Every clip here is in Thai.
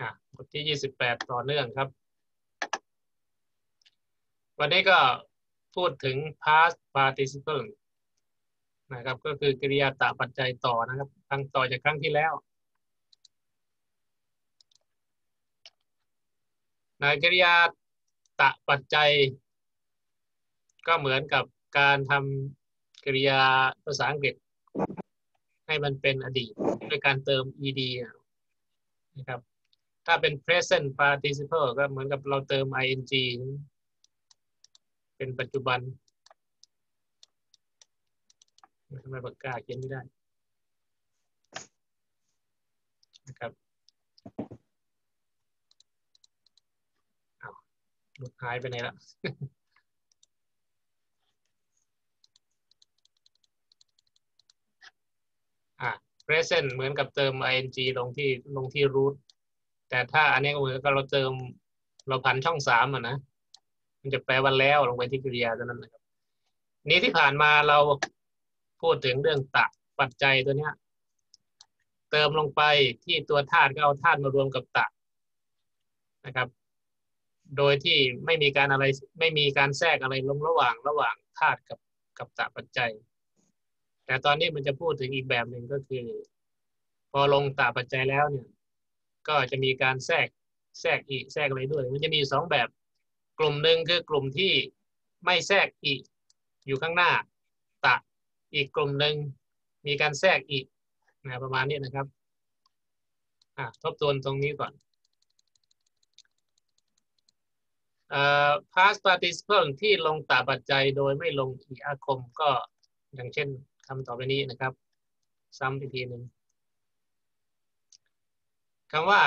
อะบทที่ยี่สิบแปดต่อเนื่องครับ วันนี้ก็พูดถึง past participle นะครับ ก็คือกริยาตาปัจจัยต่อนะครับ ครั้งต่อจากครั้งที่แล้วนกริยาตะปัจจัย ก็เหมือนกับการทำกริยาภาษาอังกฤษ ให้มันเป็นอดีต ด้วยการเติม ed นะครับ ถ้าเป็น present participle ก็เหมือนกับเราเติม ing เป็นปัจจุบันทำไมปากกาเขียนไม่ได้นะครับหลุดหายไปไหนละอ่า present เหมือนกับเติม ing ลงที่ลงที่ root แต่ถ้าอันนี้ก็เหมือนกับเราเติมเราพันช่องสามอะนะมันจะแปลวันแล้วลงไปที่กริยาเท่านั้นนะครับ นี้ที่ผ่านมาเราพูดถึงเรื่องตะปัจจัยตัวเนี้ย เติมลงไปที่ตัวธาตุก็เอาธาตุมารวมกับตะนะครับ โดยที่ไม่มีการอะไรไม่มีการแทรกอะไรลงระหว่างระหว่างธาตุกับกับตะปัจจัย แต่ตอนนี้มันจะพูดถึงอีกแบบหนึ่งก็คือ พอลงตะปัจจัยแล้วเนี่ย ก็จะมีการแทรกแทรกอีแทรกอะไรด้วย มันจะมีสองแบบ กลุ่มหนึ่งคือกลุ่มที่ไม่แทรกอีอยู่ข้างหน้า ตะอีกกลุ่มหนึ่งมีการแทรกอีนะประมาณนี้นะครับอะทบทวนตรงนี้ก่อนเอ่อ past participle ที่ลงตาปัจจัยโดยไม่ลงอีอาคมก็อย่างเช่นคำต่อไปนี้นะครับ ซ้ำอีกทีหนึ่ง คำว่า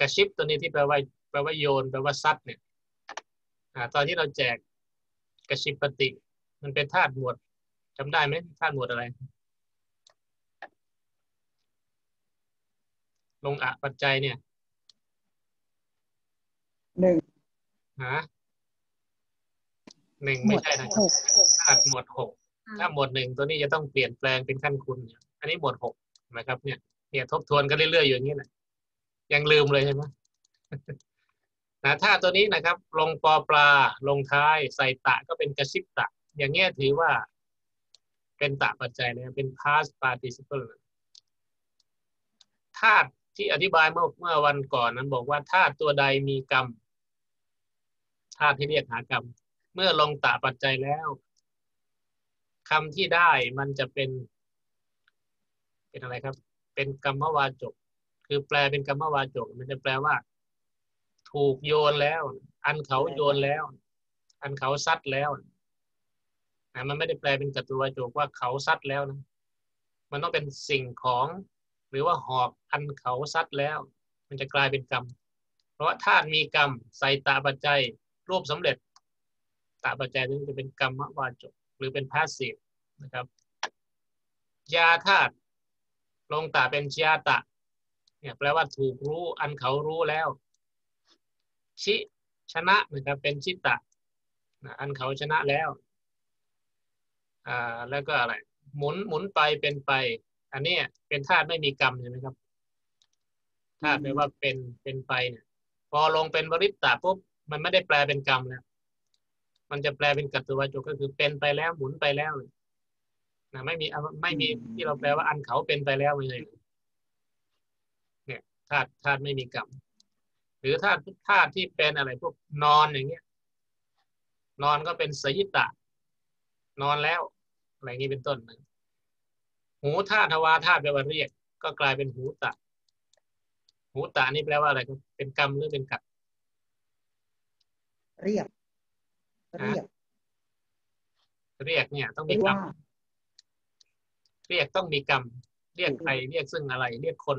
กระชิบตัวนี้ที่แปลว่าแปลว่าโยนแปลว่าซัดเนี่ยอ่าตอนที่เราแจกกระชิบปฏิ มันเป็นธาตุหมวดจำได้ไหมธาตุหมวดอะไร ลงอะปัจจัยเนี่ยหนึ่งฮะหนึ่งไม่ใช่นะหกธาตุหมวดหกถ้าหมวดหนึ่งตัวนี้จะต้องเปลี่ยนแปลงเป็นขั้นคุณเนี่ยอันนี้หมวดหกนะครับ เนี่ย เนี่ยทบทวนกันเรื่อยๆอยู่อย่างนี้นะยังลืมเลยใช่ไหมนะถ้าตัวนี้นะครับ ลงปอปลา ลงท้ายใส่ตะก็เป็นกระชิบตะ อย่างเงี้ยถือว่า เป็นตะปัจจัยนะเป็น past participle ธาตุที่อธิบายเมื่อเมื่อวันก่อนนั้นบอกว่าธาตุตัวใดมีกรรมธาตุที่เรียกหากรรม เมื่อลงตะปัจจัยแล้วคำที่ได้มันจะเป็น เป็นอะไรครับ เป็นกรรมวาจก คือแปลเป็นกรรมวาจก มันจะแปลว่า ถูกโยนแล้ว อันเขาโยนแล้ว อันเขาซัดแล้วนะมันไม่ได้แปลเป็นกัตวาจกว่าเขาซัดแล้วนะมันต้องเป็นสิ่งของหรือว่าหอกอันเขาซัดแล้ว มันจะกลายเป็นกรรม เพราะว่าธาตุมีกรรมใส่ตาปัจจัยรูปสำเร็จตาปัจจัยนี้จะเป็นกรรมวาจก หรือเป็นพาสีนะครับยาธาตุ ลงตาเป็นชยาตะ เนี่ยแปลว่าถูกรู้อันเขารู้แล้ว ชิชนะนะครับเป็นชิตะนะอันเขาชนะแล้วอ่าแล้วก็อะไร หมุนหมุนไปเป็นไป อันนี้เป็นธาตุไม่มีกรรมใช่ไหมครับธาตุแปลว่าเป็นเป็นไปเนี่ยพอลงเป็นบริตตาปุ๊บมันไม่ได้แปลเป็นกรรมแล้วมันจะแปลเป็นกัตวาจกก็คือเป็นไปแล้วหมุนไปแล้วนะไม่มีไม่มีที่เราแปลว่าอันเขาเป็นไปแล้วไม่ใช่เนี่ยธาตุธาตุไม่มีกรรมหรือธาตุธาตุที่เป็นอะไรพวกนอนอย่างเงี้ย นอนก็เป็นสยิตะ นอนแล้ว อะไรนี้เป็นต้นนะหูธาตุทวาธาตุแปลว่าเรียก ก็กลายเป็นหูตะ หูตะนี่แปลว่าอะไรครับเป็นกรรมหรือเป็นกัดเรียก เรียก เรียกเนี่ย ต้องมีเป็นกรรว่าม เรียกต้องมีกรรม เรียกใครเรียกซึ่งอะไร เรียกคน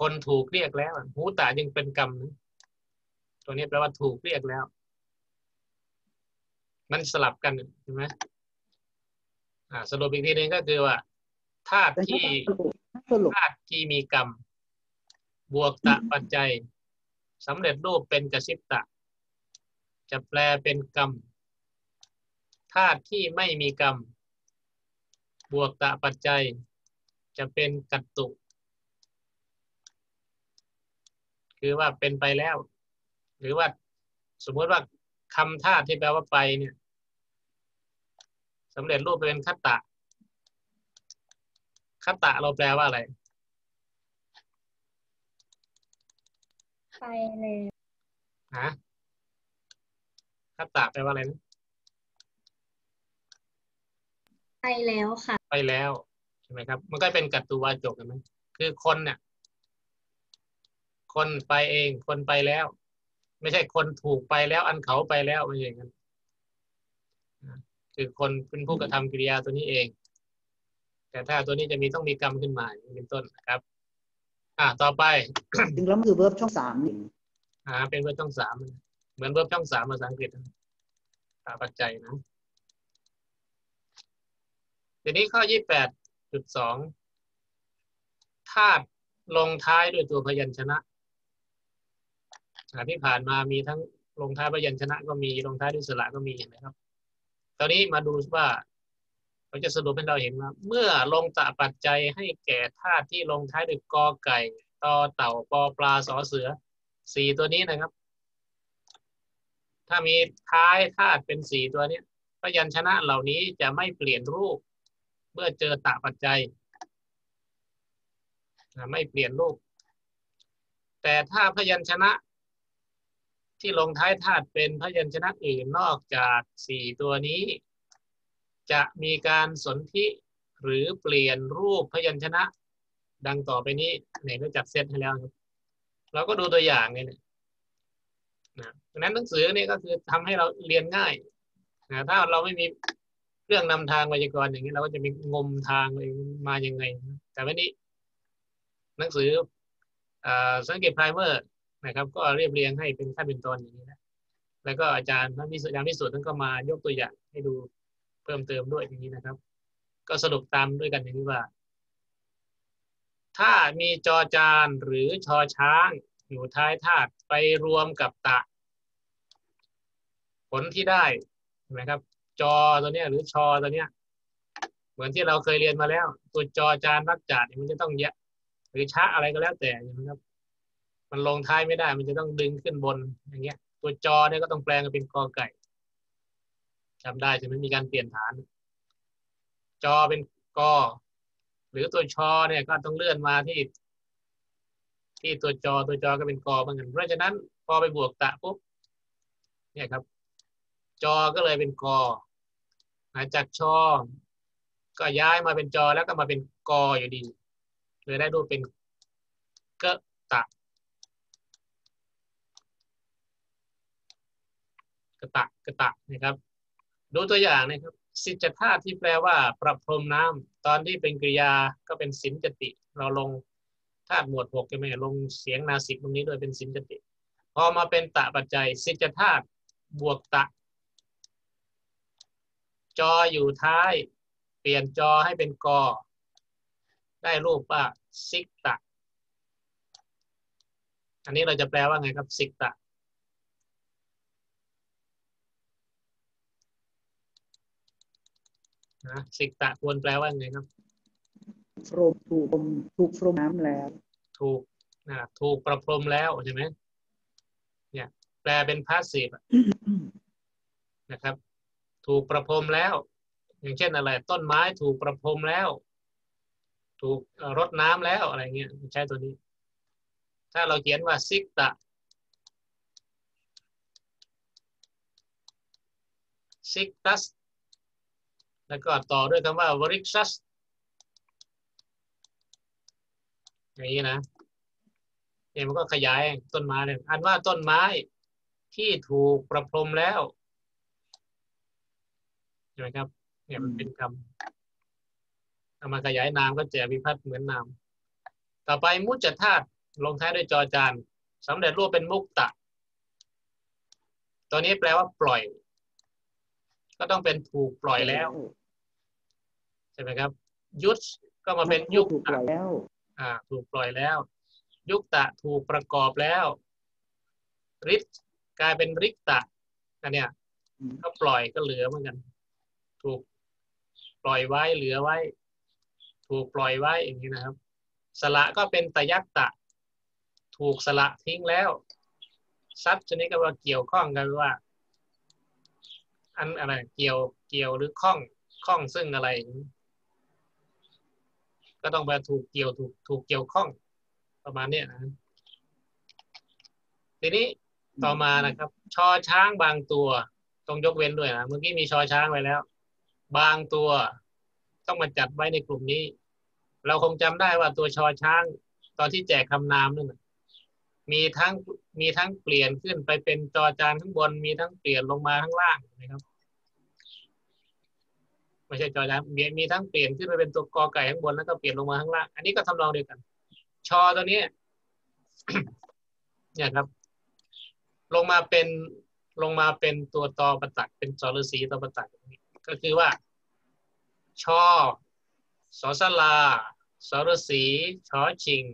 คนถูกเรียกแล้วหูตายังเป็นกรรมนะตัวนี้แปลว่าถูกเรียกแล้ว มันสลับกันใช่ไหมอ่า สรุปอีกทีหนึ่งก็คือว่าธาตุแต่ถ้าที่สรุปถ้าสรุปธาตุที่มีกรรม บวกตะปัจจัยสำเร็จรูปเป็นกสิปตะ จะแปลเป็นกรรมธาตุที่ไม่มีกรรม บวกตะปัจจัย จะเป็นกัตตุ คือว่าเป็นไปแล้ว หรือว่าสมมติว่าคำธาตุที่แปลว่าไปเนี่ยสำเร็จรูปเป็นคัตตะคัตตะเราแปลว่าอะไร ไปแล้วฮะคัตตะแปลว่าอะไรนะ ไปแล้วค่ะ ไปแล้วใช่ไหมครับ มันก็เป็นกัตตุวาจกเห็นไหมคือคนเนี่ย คนไปเอง คนไปแล้ว ไม่ใช่คนถูกไปแล้ว อันเขาไปแล้วไม่ใช่อย่างนั้นนะคือคนเป็นผู้กระทำกิริยาตัวนี้เอง แต่ถ้าตัวนี้จะมีต้องมีกรรมขึ้นมาอย่างนี้เป็นต้นนะครับ อ่า ต่อไปจริงแล้วมันคือ verb ช่องสามนี่อ่า เป็น verb ช่องสามเหมือน verb ช่องสามภาษาอังกฤษนะตามปัจจัยนะ ทีนี้ข้อยี่แปดจุดสองธาตุลงท้ายด้วยตัวพยัญชนะที่ผ่านมามีทั้งลงท้ายพยัญชนะก็มีลงท้ายด้วยสระก็มีเห็นไหมครับ ตอนนี้มาดูว่าเราจะสรุปให้เราเห็นว่า เมื่อลงตะปัจจัยให้แก่ธาตุที่ลงท้ายด้วยกอไก่ตอเต่าปอปลาสอเสือสี่ตัวนี้นะครับ ถ้ามีท้ายธาตุเป็นสี่ตัวเนี้ยพยัญชนะเหล่านี้จะไม่เปลี่ยนรูป เมื่อเจอตะปัจจัยไม่เปลี่ยนรูป แต่ถ้าพยัญชนะ ที่ลงท้ายธาตุเป็นพยัญชนะอื่นนอกจากสี่ตัวนี้ จะมีการสนธิหรือเปลี่ยนรูปพยัญชนะ ดังต่อไปนี้ไหนก็จัดเซตให้แล้วครับเราก็ดูตัวอย่างเนี่ยนะดังนั้นหนังสือเนี่ยก็คือทำให้เราเรียนง่ายนะถ้าเราไม่มี เรื่องนำทางไวยากรณ์อย่างนี้เราก็จะมีงมทางเองมายังไงนะแต่วันนี้ หนังสืออสังเกตไพรเมอร์นะครับ ก็เรียบเรียงให้เป็นขั้นเป็นตอนอย่างนี้นะแล้วก็อาจารย์ท่านวิสุทธิ์อาจารย์วิสุท่านก็มายกตัวอย่างให้ดูเพิ่มเติมด้วยอย่างนี้นะครับ ก็สรุปตามด้วยกันอย่างนี้ว่า ถ้ามีจอจานหรือชอช้าง อยู่ท้ายธาตุไปรวมกับตะ ผลที่ได้เห็นไหมครับ จอตัวเนี้ย หรือชอตัวเนี้ย เหมือนที่เราเคยเรียนมาแล้ว ตัวจอจานรักจัดมันจะต้องแยะหรือชะอะไรก็แล้วแต่ใช่ไหมครับ มันลงท้ายไม่ได้ มันจะต้องดึงขึ้นบนอย่างเงี้ย ตัวจอเนี่ยก็ต้องแปลงเป็นกอไก่จำได้ใช่ไหมมีการเปลี่ยนฐาน จอเป็นกอหรือตัวชอเนี่ยก็ต้องเลื่อนมาที่ ที่ตัวจอตัวจอก็เป็นกอเหมือนกันเพราะฉะนั้นพอไปบวกตะปุ๊บเนี่ยครับ จอก็เลยเป็นกอ นะจากชอก็ย้ายมาเป็นจอแล้วก็มาเป็นกออยู่ดีเลยได้รูปเป็นเกะตะกะตะกะตะนะครับ ดูตัวอย่างนะครับ สิจธาตุที่แปลว่าประพรมน้ำตอนที่เป็นกริยาก็เป็นสินจติ เราลงธาตุหมวดหกใช่ไหมลงเสียงนาสิกตรงนี้ด้วยเป็นสินจติ พอมาเป็นตะปัจจัย สิจธาตุบวกตะ จออยู่ท้าย เปลี่ยนจอให้เป็นกอ ได้รูปว่าสิกตะ อันนี้เราจะแปลว่าไงครับสิกตะนะสิกตะควรแปลว่าไงครับโฟรมถูกพรมถูกโฟรมน้ำแล้ว ถูกนะถูกประพรมแล้วใช่ไหมเนี่ย แปลเป็น passive นะครับ ถูกประพรมแล้ว อย่างเช่นอะไร ต้นไม้ถูกประพรมแล้ว ถูกรดน้ำแล้วอะไรเงี้ยใช้ตัวนี้ ถ้าเราเขียนว่าซิกตะซิกตัสแล้วก็ต่อด้วยคำว่า v ริ x ัสอย่างนี้นะเนี่ยมันก็ขยายต้นไม้เลยอันว่าต้นไม้ที่ถูกประพรมแล้ว ใช่ไหมครับ เนี่ยมันเป็นคำเอามาขยายนามก็แจวิพัฒน์เหมือนนาม ต่อไปมุจจธาตุลงท้ายด้วยจอจานสำเร็จรูปเป็นมุกตะ ตัวนี้แปลว่าปล่อย ก็ต้องเป็นถูกปล่อยแล้ว ใช่ไหมครับ ยุตก็มาเป็นยุคถูกปล่อยแล้ว อ่า ถูกปล่อยแล้ว ยุคตะถูกประกอบแล้วริษกลายเป็นริกตะอันเนี้ยอืมก็ปล่อยก็เหลือเหมือนกัน ถูกปล่อยไว้เหลือไว้ ถูกปล่อยไว้อย่างนี้นะครับ สละก็เป็นตยักตะ ถูกสละทิ้งแล้วทรัพย์ชนิดก็ว่าเกี่ยวข้องกันว่า อันอะไรเกี่ยวเกี่ยวหรือข้องข้องซึ่งอะไร ก็ต้องไปถูกเกี่ยวถูกถูกเกี่ยวข้อง ประมาณเนี้ยนะทีนี้ต่อมานะครับ ชอช้างบางตัว ต้องยกเว้นด้วยนะเมื่อกี้มีชอช้างไว้แล้ว บางตัวต้องมาจัดไว้ในกลุ่มนี้ เราคงจำได้ว่าตัวชอช้าง ตอนที่แจกคำนามนั่นมีทั้งมีทั้งเปลี่ยนขึ้นไปเป็นจอจานข้างบน มีทั้งเปลี่ยนลงมาข้างล่างนะครับไม่ใช่จอจานมีมีทั้งเปลี่ยนขึ้นไปเป็นตัวกอไก่ข้างบนแล้วก็เปลี่ยนลงมาข้างล่าง อันนี้ก็ทำนองเดียวกัน ชอตัวนี้เนี่ยครับ ลงมาเป็นลงมาเป็นตัวตอประตักเป็นสอฤษีตอประตักก็คือว่า ชอสอสลาสอฤษีชอชิง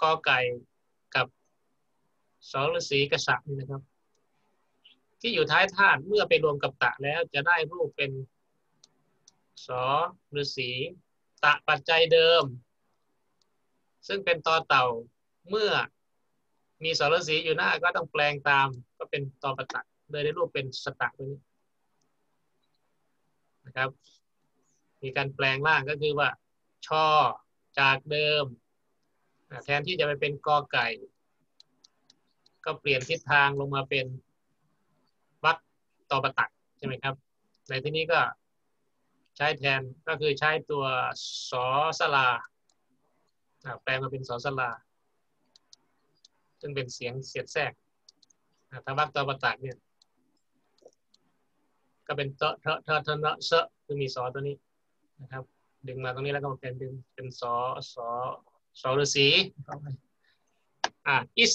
กอไก่กับสอฤษีกษัตริย์นี่นะครับ ที่อยู่ท้ายธาตุเมื่อไปรวมกับตะแล้วจะได้รูปเป็นสอฤษีตะปัจจัยเดิม ซึ่งเป็นตอเต่าเมื่อมีสรสีอยู่หน้าก็ต้องแปลงตามก็เป็นตอประตักเลยได้รูปเป็นสตะตัวนี้นะครับ มีการแปลงร่างก็คือว่า ช่อจากเดิม แทนที่จะไปเป็นกอไก่ ก็เปลี่ยนทิศทางลงมาเป็นวักตอประตักใช่ไหมครับ ในที่นี้ก็ใช้แทนก็คือใช้ตัวสอสลาแปลงมาเป็นสอสลา ซึ่งเป็นเสียงเสียดแทรกถ้าวักตอประตักเนี่ยก็เป็นเตอะเทอะเทอะเทอะเซอะคือมีสอตัวนี้ นะครับ ดึงมาตรงนี้แล้วก็เป็นดึงเป็นสอสอสอฤาษีอ่าอิส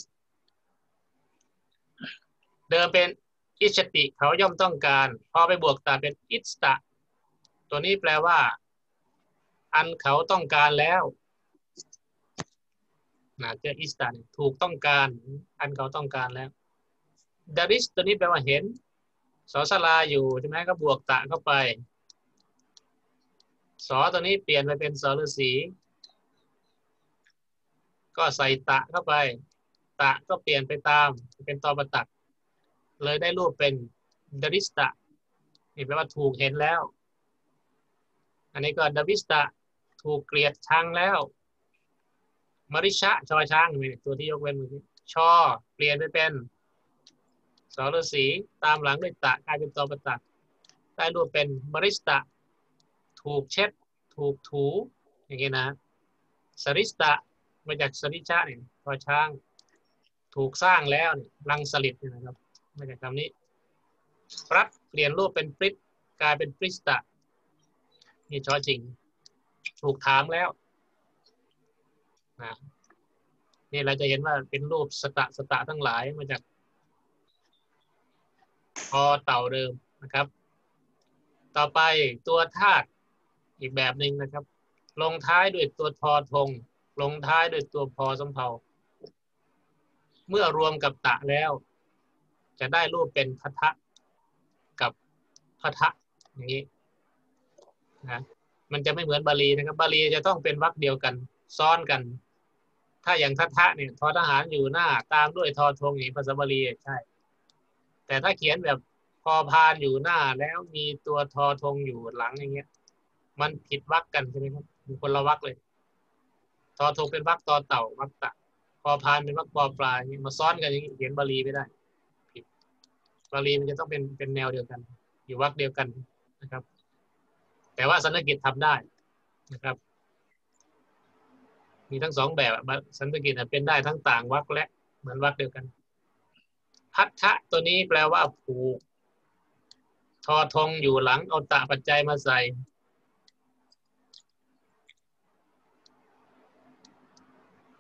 เดิมเป็นอิชติเขาย่อมต้องการ พอไปบวกตาเป็นอิสตะ ตัวนี้แปลว่า อันเขาต้องการแล้วนะเจออิสตาถูกต้องการ อันเขาต้องการแล้วดาริสตัวนี้แปลว่าเห็นสอสลาอยู่ใช่ไหมก็บวกตะเข้าไป สอตัวนี้เปลี่ยนไปเป็นสอฤาษีก็ใส่ตะเข้าไป ตะก็เปลี่ยนไปตามเป็นตอประตัก เลยได้รูปเป็นดาริสตะนี่แปลว่าถูกเห็นแล้ว อันนี้ก็ดาวิสตะถูกเกลียดชังแล้ว มริชะชอช้างนี่ตัวที่ยกเว้นเมื่อกี้ชอเปลี่ยนไปเป็นสรสีตามหลังด้วยตะกลายเป็นตอประตักได้รูปเป็นมริสตะ ถูกเช็ด ถูกถูอย่างเงี้ยนะสริสตะมาจากสริชะเนี่ยพอช้าง ถูกสร้างแล้วเนี่ยรังสลิดเนี่ยนะครับมาจากคำนี้ปรัดเปลี่ยนรูปเป็นปริตกลายเป็นปริสตะนี่ชอจริง ถูกถามแล้วนะนี่เราจะเห็นว่าเป็นรูปสตะสตะทั้งหลายมาจากพอเต่าเดิมนะครับ ต่อไปตัวธาตุ อีกแบบหนึ่งนะครับ ลงท้ายด้วยตัวทอทง ลงท้ายด้วยตัวพอสำเพาเมื่อรวมกับตะแล้ว จะได้รูปเป็นพัทะกับพัทะอย่างนี้นะมันจะไม่เหมือนบาลีนะครับ บาลีจะต้องเป็นวรรคเดียวกัน ซ้อนกัน ถ้าอย่างทัทะเนี่ยทอทหารอยู่หน้า ตามด้วยทอทงอย่างภาษาบาลีใช่ แต่ถ้าเขียนแบบพอพานอยู่หน้าแล้วมีตัวทอทงอยู่หลังอย่างเงี้ย มันผิดวรรคกันใช่ไหมครับมีคนละวรรคเลยทอทงเป็นวรรคตอเต่าวรรคตะพอพานเป็นวรรคปอปลายมาซ้อนกันอย่างนี้เขียนบาลีไม่ได้ผิดบาลีมันจะต้องเป็นเป็นแนวเดียวกัน อยู่วรรคเดียวกันนะครับ แต่ว่าสันสกิจทำได้นะครับ มีทั้งสองแบบสันสกิจเป็นได้ทั้งต่างวรรคและเหมือนวรรคเดียวกัน พัทธะตัวนี้แปลว่าผูกทอทงอยู่หลังเอาตะปัจจัยมาใส่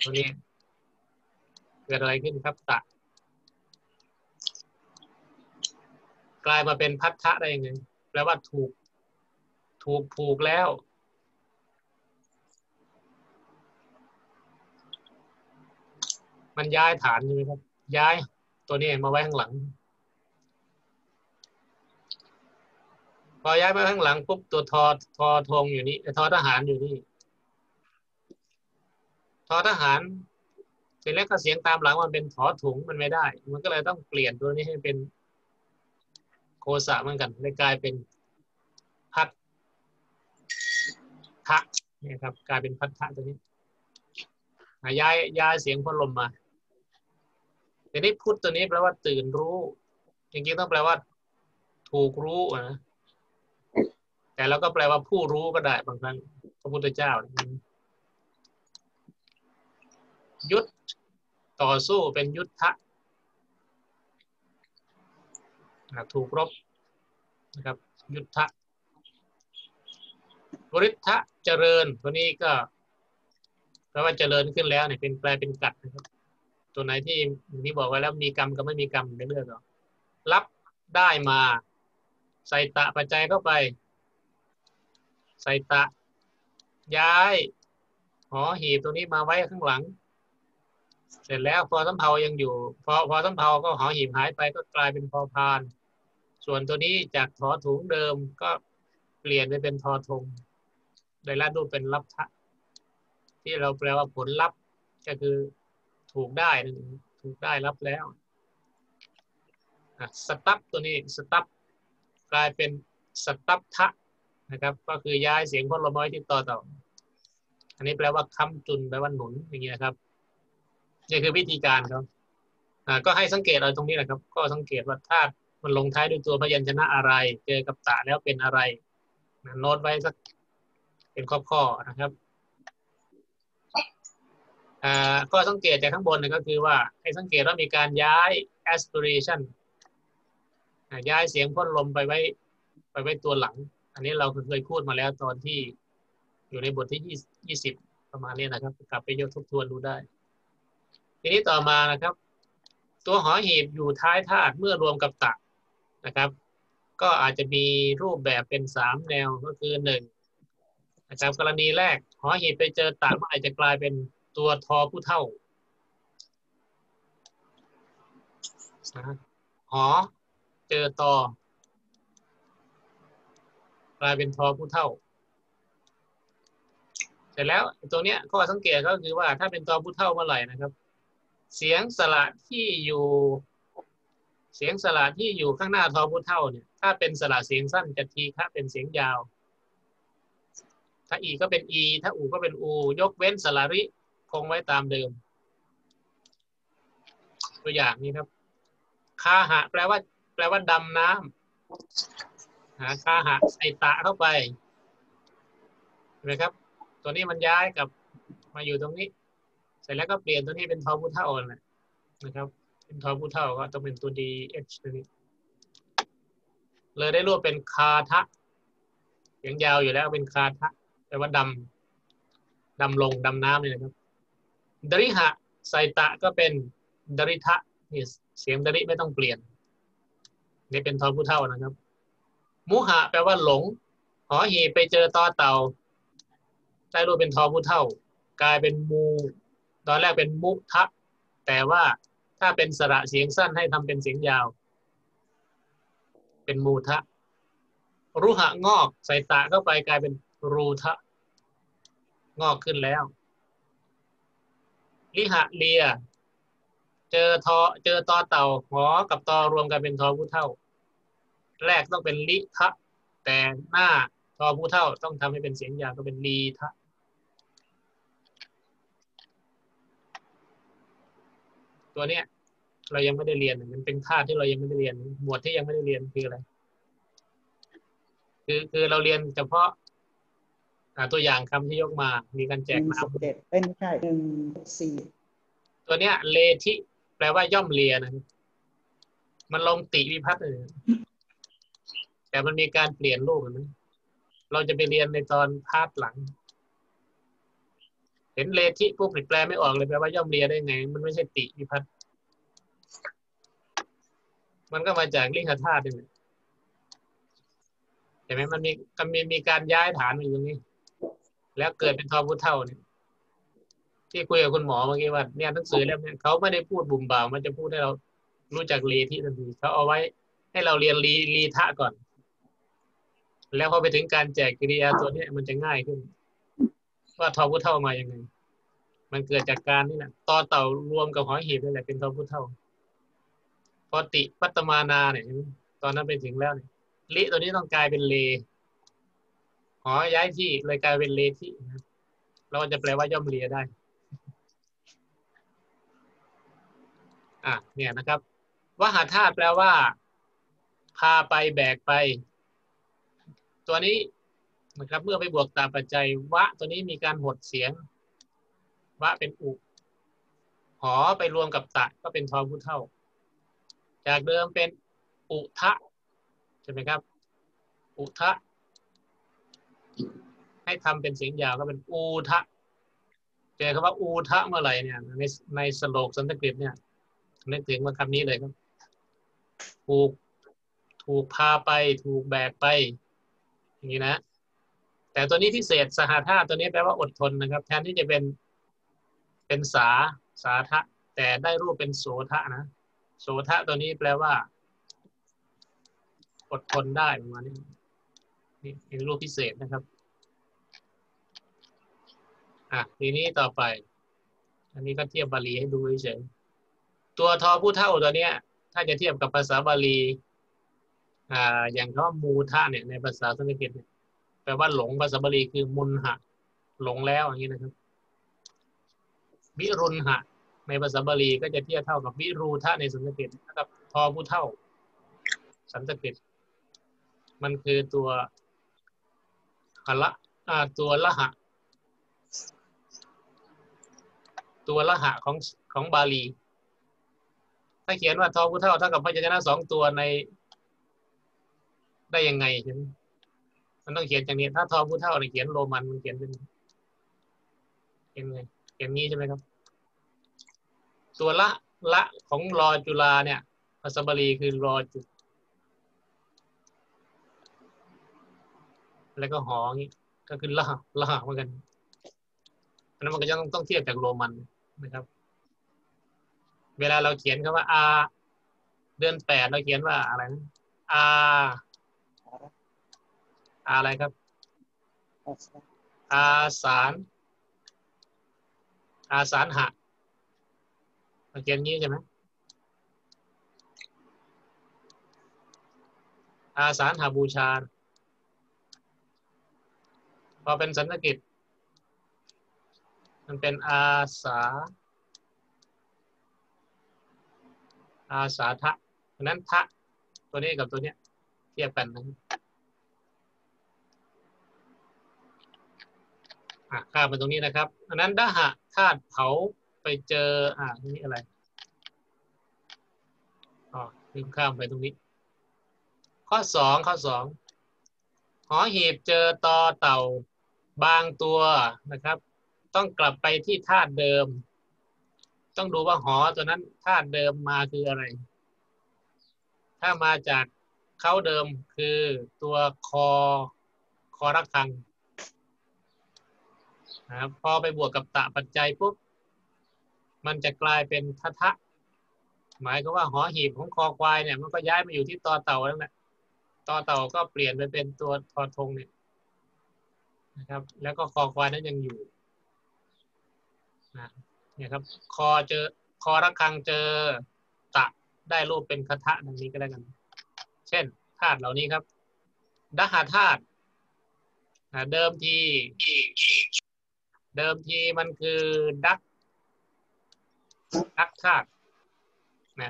ตัวนี้เกิดอะไรขึ้นครับตะ กลายมาเป็นพัทธะได้ยังไงแปลว่าถูก ถูกผูกแล้ว มันย้ายฐานใช่ไหมครับ ย้ายตัวนี้มาไว้ข้างหลัง พอย้ายมาข้างหลังปุ๊บตัวทอทอทงอยู่นี่ทอทหารอยู่นี่ อทหารเสร็จแล้วก็เสียงตามหลังมันเป็นถอถุงมันไม่ได้ มันก็เลยต้องเปลี่ยนตัวนี้ให้เป็นโคสะเหมือนกันเลยกลายเป็นพัดทะเนี่ยครับ กลายเป็นพัดทะตัวนี้ย้ายย้ายเสียงพัดลมมาทีนี้พุทธตัวนี้แปลว่าตื่นรู้ จริงๆต้องแปลว่า ถูกรู้นะแต่เราก็แปลว่าผู้รู้ก็ได้บางครั้งพระพุทธเจ้า ยุทธต่อสู้เป็นยุทธะอะถูกรบนะครับ ยุทธะบริทธะเจริญตัวนี้ก็แปลว่าเจริญขึ้นแล้วเนี่ยเป็นแปลเป็นกัดนะครับตัวไหนที่ที่บอกไว้แล้วมีกรรมกับไม่มีกรรมได้เลือกเอาะรับได้มาใส่ตะปัจจัยเข้าไป ใส่ตะ ย้ายหอหีบตัวนี้มาไว้ข้างหลัง เสร็จแล้วพอสำเภายังอยู่ พอพอสำเภาก็หอหีบหายไปก็กลายเป็นพอพาน ส่วนตัวนี้จากถอถุงเดิมก็เปลี่ยนไปเป็นทอทงได้ละรูเป็นรับทะที่เราแปลว่าผลลัพธ์ก็คือถูกได้ถูกได้รับแล้วอะสตับตัวนี้สตับกลายเป็นสตับทะนะครับ ก็คือย้ายเสียงพลมอยที่ต่อต่อ อันนี้แปลว่าค้ำจุนแปลว่าหนุนอย่างเงี้ยครับ นี่คือวิธีการเขาอ่าก็ให้สังเกตเอาตรงนี้แหละครับ ก็สังเกตว่าถ้ามันลงท้ายด้วยตัวพยัญชนะอะไร เจอกับตะแล้วเป็นอะไรนะโน้ตไว้สักเป็นข้อๆนะครับอ่าก็สังเกตจากข้างบนนี่ก็คือว่าให้สังเกตว่ามีการย้าย aspiration อ่าย้ายเสียงพ่นลมไปไว้ ไปไว้ตัวหลัง อันนี้เราเคยพูดมาแล้วตอนที่อยู่ในบทที่ยี่ยี่สิบประมาณนี้นะครับ กลับไปยกทบทวนดูได้ ทีนี้ต่อมานะครับ ตัวหอหีบอยู่ท้ายธาตุเมื่อรวมกับตะนะครับ ก็อาจจะมีรูปแบบเป็นสามแนวก็คือหนึ่งนะครับกรณีแรกหอหีบไปเจอตะมันอาจจะกลายเป็นตัวทอผู้เท่าหอเจอตอกลายเป็นทอผู้เท่า เสร็จแล้วตัวเนี้ยข้อสังเกตก็คือว่าถ้าเป็นทอผู้เท่าเมื่อไหร่นะครับ เสียงสระที่อยู่ เสียงสระที่อยู่ข้างหน้าทอผู้เท่าเนี่ยถ้าเป็นสระเสียงสั้นจะทีถ้าเป็นเสียงยาว ถ้าอีก็เป็นอี ถ้าอูก็เป็นอู ยกเว้นสระริคงไว้ตามเดิม ตัวอย่างนี้ครับคาหะ แปลว่า แปลว่าดำน้ำหาคาหะใส่ตะเข้าไปเห็นไหมครับ ตัวนี้มันย้ายกับมาอยู่ตรงนี้ เสร็จแล้วก็เปลี่ยนตัวนี้เป็นทอผู้เท่าแหละนะครับ เป็นทอผู้เท่าก็ต้องเป็นตัว D H ตัวนี้ เลยได้รวบเป็นคาทะเสียงยาวอยู่แล้วเป็นคาทะแปลว่าดำดำลงดำน้ำเลยนะครับดริหะไซตะก็เป็นดริทะนี่เสียงดริไม่ต้องเปลี่ยนนี่เป็นทอผู้เท่านะครับ มุหะแปลว่าหลง หอหีไปเจอตอเต่าได้รูปเป็นทอผู้เท่า กลายเป็นมู ตอนแรกเป็นมุทะแต่ว่าถ้าเป็นสระเสียงสั้นให้ทำเป็นเสียงยาว เป็นมูทะรุหะงอกใส่ตะเข้าไปกลายเป็นรูทะ งอกขึ้นแล้ว ลิหะเลีย เจอทอเจอตอเต่าหอกับตอรวมกันเป็นทอผู้เท่า แรกต้องเป็นลิทะแต่หน้าทอผู้เท่าต้องทำให้เป็นเสียงยาวก็เป็นลีทะ ตัวเนี้ย เรายังไม่ได้เรียนมันเป็นธาตุที่เรายังไม่ได้เรียน หมวดที่ยังไม่ได้เรียนคืออะไร คือคือเราเรียนเฉพาะอ่าตัวอย่างคำที่ยกมา มีการแจหกนึ่งน้สิบเจ็ดเป็นไม่ใช่หนึ่งสี่ำตัวเนี้ย เลทิแปลว่าย่อมเลียนะมันลงติวิพัฒน์เลยแต่มันมีการเปลี่ยนรูปเห็นไหมเราจะไปเรียนในตอนพาร์ทหลัง เห็นเลทิปุ๊บแปลไม่ออกเลยแปลว่าย่อมเลียได้ไง มันไม่ใช่ติวิพัฒน์มันก็มาจากลิงคธาตุนี่แหละเห็นไหมมันมีมันมีมีการย้ายฐานมาอยู่ตรงนี้ แล้วเกิดเป็นทอพุเท่าเนี่ยที่คุยกับคุณหมอเมื่อกี้ว่าเนี่ยหนังสือเล่มเนี้ยเขาไม่ได้พูดบุ่มบ่าวมันจะพูดให้เรารู้จักลีที่ทันทีเขาเอาไว้ให้เราเรียนลีลีทะก่อน แล้วพอไปถึงการแจกกิริยาตัวนี้มันจะง่ายขึ้น ว่าทอพุเท่ามาอยังไงมันเกิดจากการนี่แหละต่อเต่ารวมกับหอยหีบนี่แหละเป็นทอผู้เท่าพอติปัตมานาเนี่ยตอนนั้นไปถึงแล้วเนี่ยลิตัวนี้ต้องกลายเป็นเลหอย้ายที่เลยกลายเป็นเลที่นะเราจะแปลว่าย่อมเลียได้ อะ เนี่ยนะครับวหาธาตุแปลว่า พาไปแบกไป ตัวนี้ นะครับ เมื่อไปบวกตามปัจจัยวะตัวนี้มีการหดเสียง วะเป็นอุหอไปรวมกับตะก็เป็นทอผู้เท่า จากเดิมเป็นอุทะใช่ไหมครับ อุทะให้ทำเป็นเสียงยาวก็เป็นอูทะเจอคำว่าอูทะเมื่อไหร่เนี่ย ในในสโลกสันสกฤตเนี่ยนึกถึงว่าคำนี้เลยครับ ถูกถูกพาไป ถูกแบกไป อย่างนี้นะ แต่ตัวนี้พิเศษสหธาตุตัวนี้แปลว่าอดทนนะครับ แทนที่จะเป็นเป็นสาสาทะแต่ได้รูปเป็นโสทะนะโสทะตัวนี้แปลว่า อดทนได้ประมาณนี้นี่เป็นรูปพิเศษนะครับ อะทีนี้ต่อไป อันนี้ก็เทียบบาลีให้ดูเฉยตัวทอผู้เท่าตัวเนี้ย ถ้าจะเทียบกับภาษาบาลี อ่า อย่างคำว่ามูทะเนี่ยในภาษาสันสกฤตเนี่ย แปลว่าหลงภาษาบาลีคือมุนหะ หลงแล้วอย่างนี้นะครับวิรุณหะ ในภาษาบาลีก็จะเทียบเท่ากับวิรูทะในสันสกฤตนะครับทอผู้เท่า สันสกฤตมันคือตัวหละตัวละหะ ตัวละหะของของบาลี ถ้าเขียนว่าทอผู้เท่าเท่ากับพยัญชนะสองตัวในได้ยังไงใช่ไหม มันต้องเขียนอย่างนี้ ถ้าทอผู้เท่าเนี่ยเขียนโรมันมันเขียนเป็นเขียนไงเขียนงี้ใช่ไหมครับ ตัวละละของรอจุลาเนี่ยภาษาบาลีคือรอจุแล้วก็หองี้ก็คือละละเหมือนกันอันนั้นมันก็จะต้องต้องเทียบจากโรมันนะครับ เวลาเราเขียนคำว่าอาเดือนแปดเราเขียนว่าอะไรนะอา อาอะไรครับ อาสาร อาสารหะเราเขียนงี้ใช่ไหมอาสารหาบูชา พอเป็นสันสกิตมันเป็นอาสา อาสาทะเพราะนั้นทะตัวนี้กับตัวเนี้ยเทียบกันนะ่ะข้ามไปตรงนี้นะครับอันนั้นดาหะธาตุเผาไปเจออ่านี่อะไรอ๋อลืมข้ามไปตรงนี้ ข้อสองข้อสองหอหีบเจอตอเต่าบางตัวนะครับ ต้องกลับไปที่ธาตุเดิม ต้องดูว่าหอตัวนั้นธาตุเดิมมาคืออะไร ถ้ามาจากเขาเดิมคือตัวคอคอรักคัง นะครับพอไปบวกกับตะปัจจัยปุ๊บมันจะกลายเป็นทะทะ หมายก็ว่าหอหีบของคอควายเนี่ย มันก็ย้ายมาอยู่ที่ตอเต่าแล้วแหละตอเต่าก็เปลี่ยนไปเป็นตัวทอทงเนี่ยนะครับ แล้วก็คอควายนั้นยังอยู่นะเนี่ยครับ คอเจอคอระคังเจอตะได้รูปเป็นคทะดังนี้ก็ได้กัน เช่นธาตุเหล่านี้ครับดหาธาตุเดิมที เดิมทีมันคือดักดักธาตุ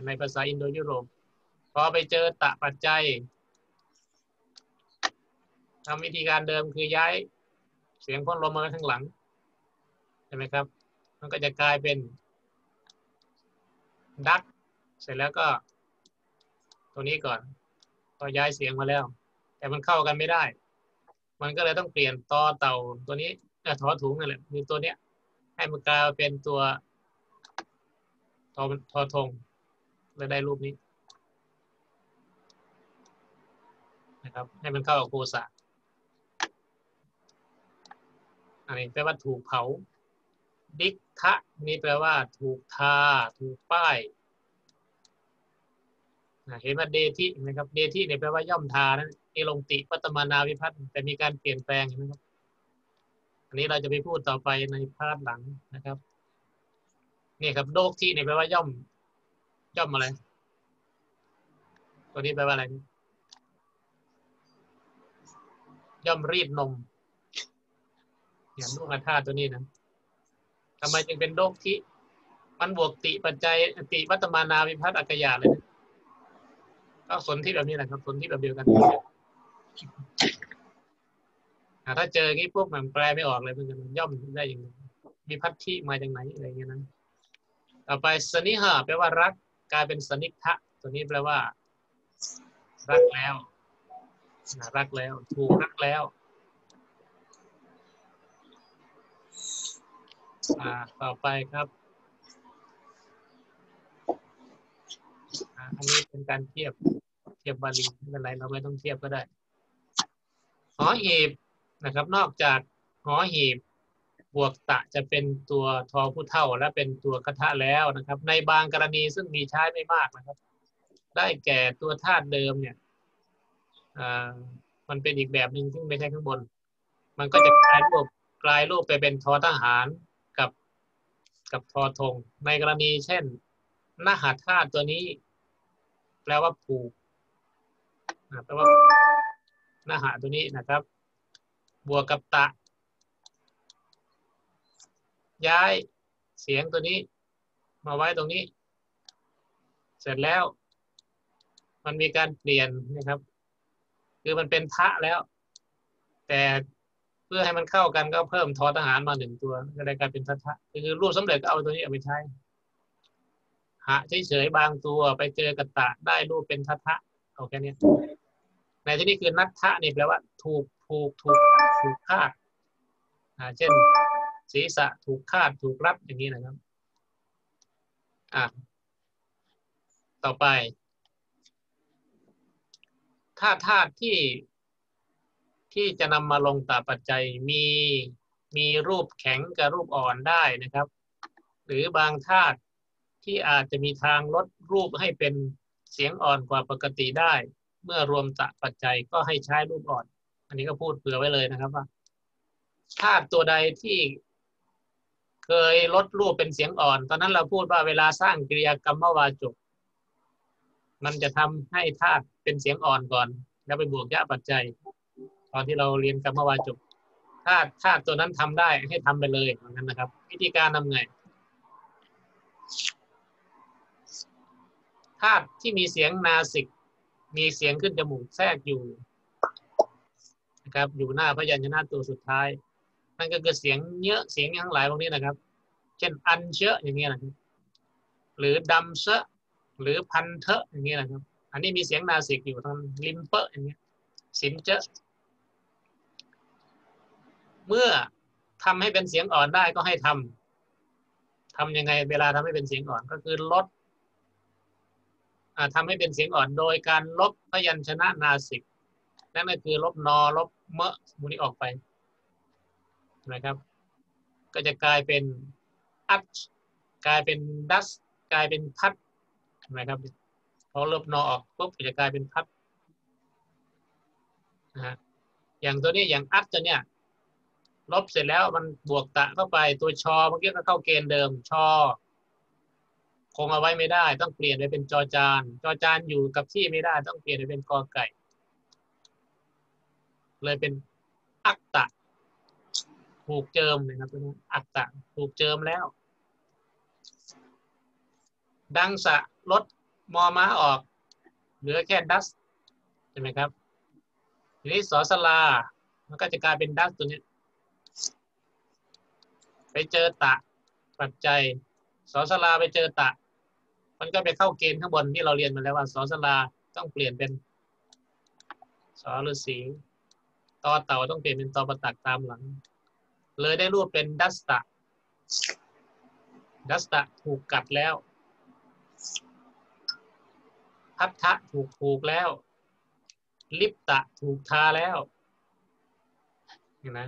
ในภาษาอินโดยุโรป พอไปเจอตะปัจจัยทำวิธีการเดิมคือย้ายเสียงพ่นลมมาข้างหลัง ใช่ไหมครับ มันก็จะกลายเป็นดัก เสร็จแล้วก็ ตัวนี้ก่อนพอย้ายเสียงมาแล้ว แต่มันเข้ากันไม่ได้ มันก็เลยต้องเปลี่ยนตอเต่าตัวนี้ ถอถุงนั่นแหละมีตัวเนี้ย ให้มันกลายเป็นตัวทอทอทงเลยได้รูปนี้นะครับ ให้มันเข้ากับโคสะอันนี้แปลว่าถูกเผา ดิกทะนี่แปลว่า ถูกทา ถูกป้ายเห็นว่าเดทิไหมครับ เดทิเนี่ยแปลว่าย่อมทานะเอลงติปัตมานาวิพัฒน์แต่มีการเปลี่ยนแปลงเห็นไหมครับ อันนี้เราจะไปพูดต่อไปในพาร์ทหลังนะครับ นี่ครับโดกที่นี่แปลว่าย่อม ย่อมอะไร ตัวนี้แปลว่าอะไร ย่อมรีดนมอย่างลูกอาธาตัวนี้นะทำไมจึงเป็นโดกที่ มันบวกติปัจจัยติวัตมานาวิพัฒน์อักขยาเลยนะก็สนที่แบบนี้แหละครับสนที่แบบเดียวกัน ถ้าเจออย่างนี้ปุ๊บมันแปลไม่ออกเลยมันจะย่อมได้อย่างไรมีพัทธิมาจากไหนอะไรเงี้ยนะต่อไปสนิหะแปลว่ารักกลายเป็นสนิทะตัวนี้แปลว่า รักแล้วรักแล้ว ถูกรักแล้วต่อไปครับอันนี้เป็นการเทียบเทียบบาลีไม่เป็นไรเราไม่ต้องเทียบก็ได้หอหีบ นะครับ นอกจากหอหีบบวกตะจะเป็นตัวทอผู้เท่าและเป็นตัวกระทะแล้วนะครับ ในบางกรณีซึ่งมีใช้ไม่มากนะครับ ได้แก่ตัวธาตุเดิมเนี่ยมันเป็นอีกแบบหนึ่งซึ่งไม่ใช่ข้างบน มันก็จะกลายรูปกลายรูปไปเป็นทอทหารกับกับทอธงในกรณีเช่นนหาธาตุตัวนี้ แปลว่าผูกแปลว่านหาตัวนี้นะครับ บวกกับตะ ย้ายเสียงตัวนี้ มาไว้ตรงนี้ เสร็จแล้ว มันมีการเปลี่ยนนะครับ คือมันเป็นทะแล้ว แต่เพื่อให้มันเข้ากันก็เพิ่มทอทหารมาหนึ่งตัวก็ได้กลายเป็นทัทะคือรูปสำเร็จก็เอาตัวนี้เอาไปใช้หะเฉยๆบางตัวไปเจอกระตะได้รูปเป็นทัทะเอาแค่นี้ในที่นี้คือนัททะนี่แปลว่า ถูกผูกถูก ถูกคาดอ่าเช่น ศีรษะถูกคาดถูกรัดอย่างนี้นะครับอะต่อไปถ้าธาตุที่ที่จะนำมาลงตาปัจจัยมีมีรูปแข็งกับรูปอ่อนได้นะครับ หรือบางธาตุที่อาจจะมีทางลดรูปให้เป็นเสียงอ่อนกว่าปกติได้ เมื่อรวมตะปัจจัยก็ให้ใช้รูปอ่อน อันนี้ก็พูดเผื่อไว้เลยนะครับว่าธาตุตัวใดที่เคยลดรูปเป็นเสียงอ่อน ตอนนั้นเราพูดว่าเวลาสร้างกิริยากรรมวาจก มันจะทำให้ธาตุเป็นเสียงอ่อนก่อน แล้วไปบวกยะปัจจัย ตอนที่เราเรียนกรรมวาจกธาตุธาตุตัวนั้นทำได้ให้ทำไปเลยเหมือนกันนะครับ วิธีการทำไงธาตุที่มีเสียงนาสิก มีเสียงขึ้นจมูกแทรกอยู่ นะครับ อยู่หน้าพยัญชนะตัวสุดท้าย นั่นก็คือเสียงเยอะเสียงทั้งหลายพวกนี้นะครับ เช่นอันเชอะอย่างเงี้ยนะครับหรือดำเชอะหรือพันเทอะอย่างเงี้ยนะครับ อันนี้มีเสียงนาสิกอยู่ทางลิมเปอร์อย่างเงี้ยสินเจอะเมื่อทำให้เป็นเสียงอ่อนได้ก็ให้ทำทำยังไง เวลาทำให้เป็นเสียงอ่อนก็คือลดทำให้เป็นเสียงอ่อนโดยการลบพยัญชนะนาสิก นั่นก็คือลบนอลบเมะมูนี้ออกไปนะครับ ก็จะกลายเป็นอัดกลายเป็นดัสกลายเป็นพัดนะครับพอลบนอออกปุ๊บก็จะกลายเป็นพัดนะฮะอย่างตัวนี้อย่างอัดตัวเนี้ยลบเสร็จแล้วมันบวกตะเข้าไปตัวชอเมื่อกี้ก็เข้าเกณฑ์เดิมชอคงเอาไว้ไม่ได้ ต้องเปลี่ยนไปเป็นจอจาน จอจานอยู่กับที่ไม่ได้ ต้องเปลี่ยนไปเป็นกอไก่ เลยเป็นอักตะ ถูกเจิมนะครับตัวนี้อักตะ ถูกเจิมแล้ว ดังสะลดมอม้าออก เหลือแค่ดัสใช่ไหมครับทีนี้สอสลา มันก็จะกลายเป็นดัสตัวนี้ ไปเจอตะ ปัจจัย สอสลาไปเจอตะ มันก็ไปเข้าเกณฑ์ข้างบนที่เราเรียนมาแล้วว่าสอสลาต้องเปลี่ยนเป็นสอฤาษี ตอเต่าต้องเปลี่ยนเป็นตอประตักตามหลัง เลยได้รูปเป็นดัสตะ ดัสตะถูกกัดแล้ว พัทธะถูกผูกแล้ว ลิปตะถูกทาแล้วเห็นไหม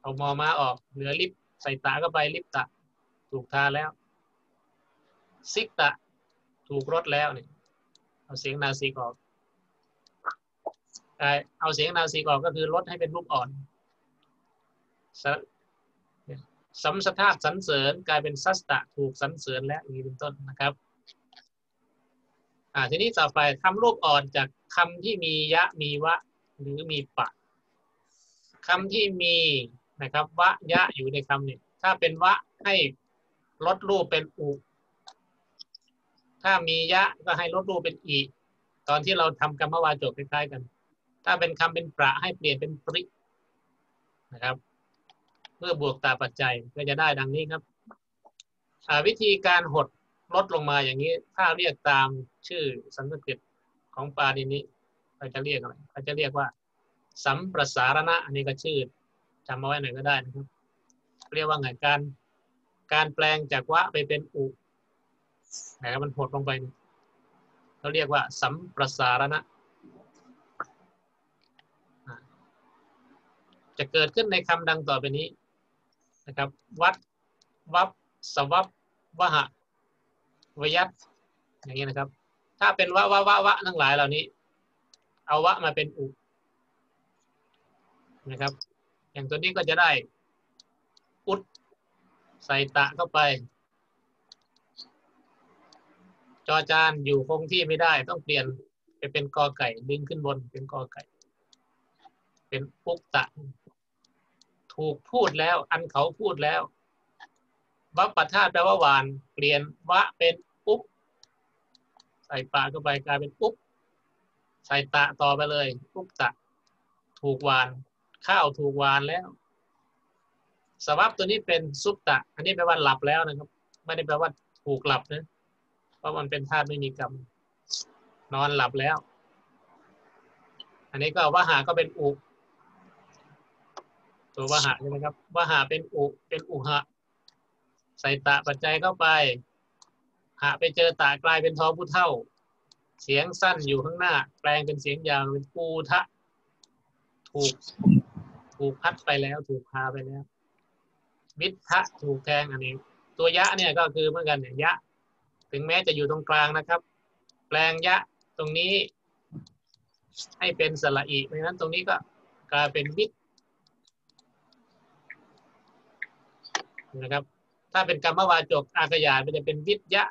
เอามอมาออก เหลือลิปใส่ตาเข้าไปลิปตะ ถูกทาแล้ว ซิกตะ ถูกรดแล้วเนี่ยเอาเสียงนาซีออก เอาเสียงนาซีออกก็คือลดให้เป็นรูปอ่อนสสัมสธาตสรรเสริญกลายเป็นสัสตะถูกสรรเสริญและนี้เป็นต้นนะครับอ่าทีนี้ต่อไปทำรูปอ่อนจากคำที่มียะมีวะ หรือมีปะคำที่มีนะครับวะยะอยู่ในคำเนี่ยถ้าเป็นวะให้ลดรูปเป็นอุ ถ้ามียะก็ให้ลดรูปเป็นอี ตอนที่เราทำกรรมวาจกคล้ายๆกัน ถ้าเป็นคำเป็นประให้เปลี่ยนเป็นปรินะครับ เมื่อบวกตาปัจจัยก็จะได้ดังนี้ครับวิธีการหดลดลงมาอย่างนี้ ถ้าเรียกตามชื่อสันสกฤตของปาดินี้เขาจะเรียกอะไรเขาจะเรียกว่า สัมประสารณะ อันนี้ก็ชื่อจำเอาไว้หน่อยก็ได้นะครับ เรียกว่าไงการการแปลงจากวะไปเป็นอุนะครับมันหดลงไปเนี่ยเขาเรียกว่า สัมประสารณะ จะเกิดขึ้นในคำดังต่อไปนี้นะครับ วัดวับสวับวหะวยัตอย่างนี้นะครับ ถ้าเป็นวะวะวะวะทั้งหลายเหล่านี้ เอาวะมาเป็นอุนะครับ อย่างตัวนี้ก็จะได้อุดใส่ตะเข้าไป จอจานอยู่คงที่ไม่ได้ต้องเปลี่ยนไปเป็นกอไก่ดึงขึ้นบนเป็นกอไก่ เป็นปุกตะ ถูกพูดแล้ว อันเขาพูดแล้ววัปปธาตุแปลว่าหวาน เปลี่ยนวะเป็นปุ๊บ ใส่ปะเข้าไปกลายเป็นปุ๊บ ใส่ตะต่อไปเลยปุ๊บตะ ถูกหวาน ข้าวถูกหวานแล้ว สวับตัวนี้เป็นซุปตะ อันนี้แปลว่าหลับแล้วนะครับ ไม่ได้แปลว่าถูกหลับนะเพราะมันเป็นธาตุไม่มีกรรม นอนหลับแล้ว อันนี้ก็ว่าหาก็เป็นอุ ตัววหาใช่ไหมครับวหาเป็นอุเป็นอุหะ ใส่ตะปัจจัยเข้าไปหาไปเจอตากลายเป็นทอผู้เท่า เสียงสั้นอยู่ข้างหน้า แปลงเป็นเสียงยาวเป็นปูทะ ถูก ถูกพัดไปแล้ว ถูกพาไปแล้ววิทะถูกแทงอันนี้ ตัวยะเนี่ยก็คือเหมือนกันเนี่ยยะ ถึงแม้จะอยู่ตรงกลางนะครับ แปลงยะตรงนี้ ให้เป็นสระอีเพราะฉะนั้นตรงนี้ก็กลายเป็นวิท นะครับ ถ้าเป็นกรรมวาจกอากยานมันจะเป็นวิทยะ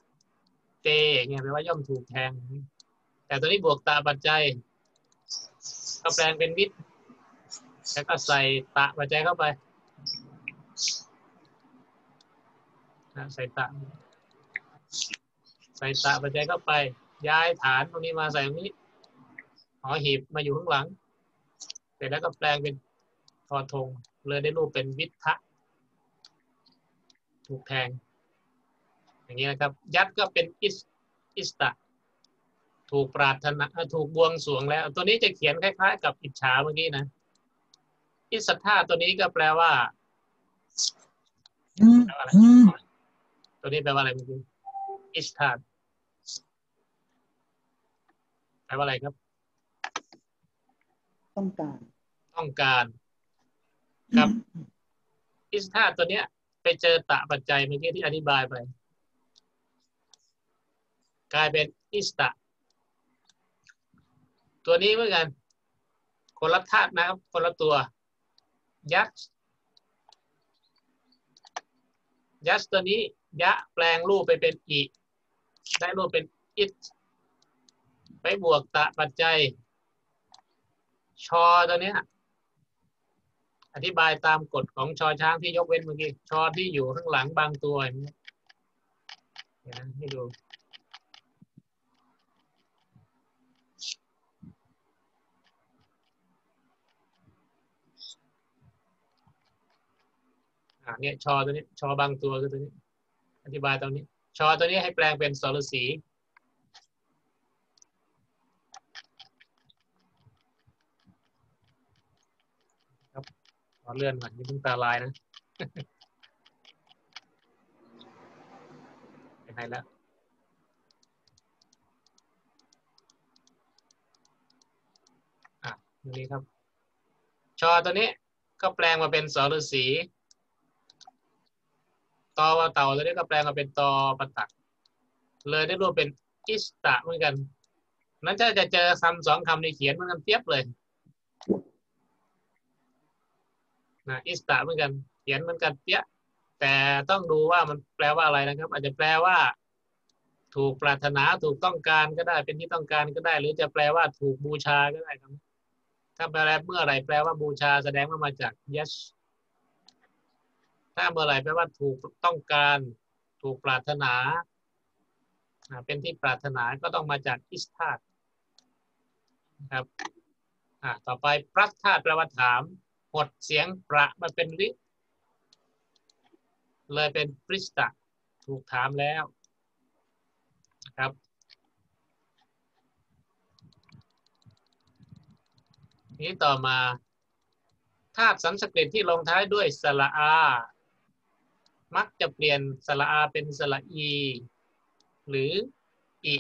เตอย่างเงี้ยแปลว่าย่อมถูกแทง แต่ตัวนี้บวกตาปัจจัย ก็แปลงเป็นวิทแล้วก็ใส่ตะปัจจัยเข้าไปใส่ตะใส่ตะปัจจัยเข้าไป ย้ายฐานตรงนี้มาใส่ตรงนี้หอหีบมาอยู่ข้างหลัง เสร็จแล้วก็แปลงเป็นทอทงเลยได้รูปเป็นวิทะ ถูกแทง อย่างนี้นะครับ ยัดก็เป็นอิสอิสตะ ถูกปรารถนาถูกบวงสรวงแล้ว ตัวนี้จะเขียนคล้าย ๆ กับอิจฉาเมื่อกี้นะอิสธาตัวนี้ก็แปลว่าแปลว่าอะไรตัวนี้แปลว่าอะไรเมื่อกี้อิสธาแปลว่าอะไรครับ ต้องการ ต้องการ ครับอิสธาตัวเนี้ย ไปเจอตะปัจจัยเมื่อกี้ที่อธิบายไป กลายเป็นอิสตะ ตัวนี้เหมือนกัน คนละธาตุนะครับ คนละตัว ยัดยัดตัวนี้ ยะแปลงรูปไปเป็นอีได้รูปเป็นอิทไปบวกตะปัจจัย ชอตัวเนี้ย อธิบายตามกฎของชอช้างที่ยกเว้นเมื่อกี้ชอที่อยู่ข้างหลังบางตัวเห็นไหมเดี๋ยวนะให้ดูอ่าเนี่ยชอตัวนี้ชอบางตัวคือตัวนี้ อธิบายตรงนี้ ชอตัวนี้ให้แปลงเป็นสระสี ครับข อเลื่อนก่อนอยิ่าเพิ่งตาลายนะเป็นไงแล้วอะตรงนี้ครับ ชอตัวนี้ก็แปลงมาเป็นสรสีตอว่าเต่าตัวนี้ก็แปลงมาเป็นตอปตัก เลยได้รวมเป็นอิสตะเหมือนกัน นั้นจะจะเจอคำสองคำในเขียนเหมือนกันเทียบเลย นะอิสตะเหมือนกัน เขียนเหมือนกันเปี้ยแต่ต้องดูว่ามันแปลว่าอะไรนะครับ อาจจะแปลว่า ถูกปรารถนาถูกต้องการก็ได้เป็นที่ต้องการก็ได้ หรือจะแปลว่าถูกบูชาก็ได้ครับ ถ้าแปลเมื่อไหร่แปลว่าบูชาแสดงว่ามาจาก yes ถ้าเมื่อไหร่แปลว่าถูกต้องการ ถูกปรารถนาเป็นที่ปรารถนาก็ต้องมาจากอิสธาตครับต่อไปปรัตธาตุแปลว่าถาม หดเสียงประมาเป็นริเลยเป็นปริสตะถูกถามแล้วครับ นี้ต่อมาธาตุสันสกฤตที่ลงท้ายด้วยสระอา มักจะเปลี่ยนสระอาเป็นสระอี หรืออี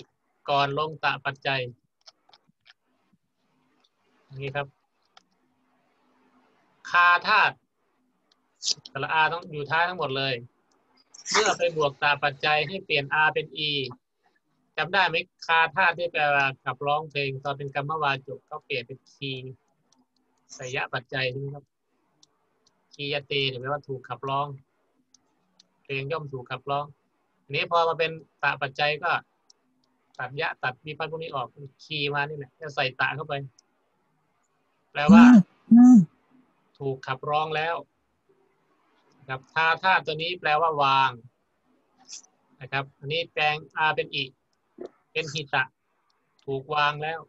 ก่อนลงตะปัจจัยนี้ครับ คาธาตุสระอาต้องอยู่ท้ายทั้งหมดเลย เมื่อไปบวกตาปัจจัยให้เปลี่ยน R เป็น E จำได้ไหมคาธาตุที่แปลว่าขับร้องเพลง ตอนเป็นกรรมวาจกก็เปลี่ยนเป็นคีสยะปัจจัยใช่ไหมครับ คียเตหรือว่าถูกขับร้อง เพลงย่อมถูกขับร้องทีนี้พอมาเป็นตาปัจจัยก็ตัดยะตัดมีพันพวกนี้ออกคีมานี่แหละจะใส่ตาเข้าไป แปลว่า ถูกขับร้องแล้วนะครับทาท่าตัวนี้แปลว่าวางนะครับ อันนี้แปลงอาเป็นอีเป็นหิตะ ถูกวางแล้ว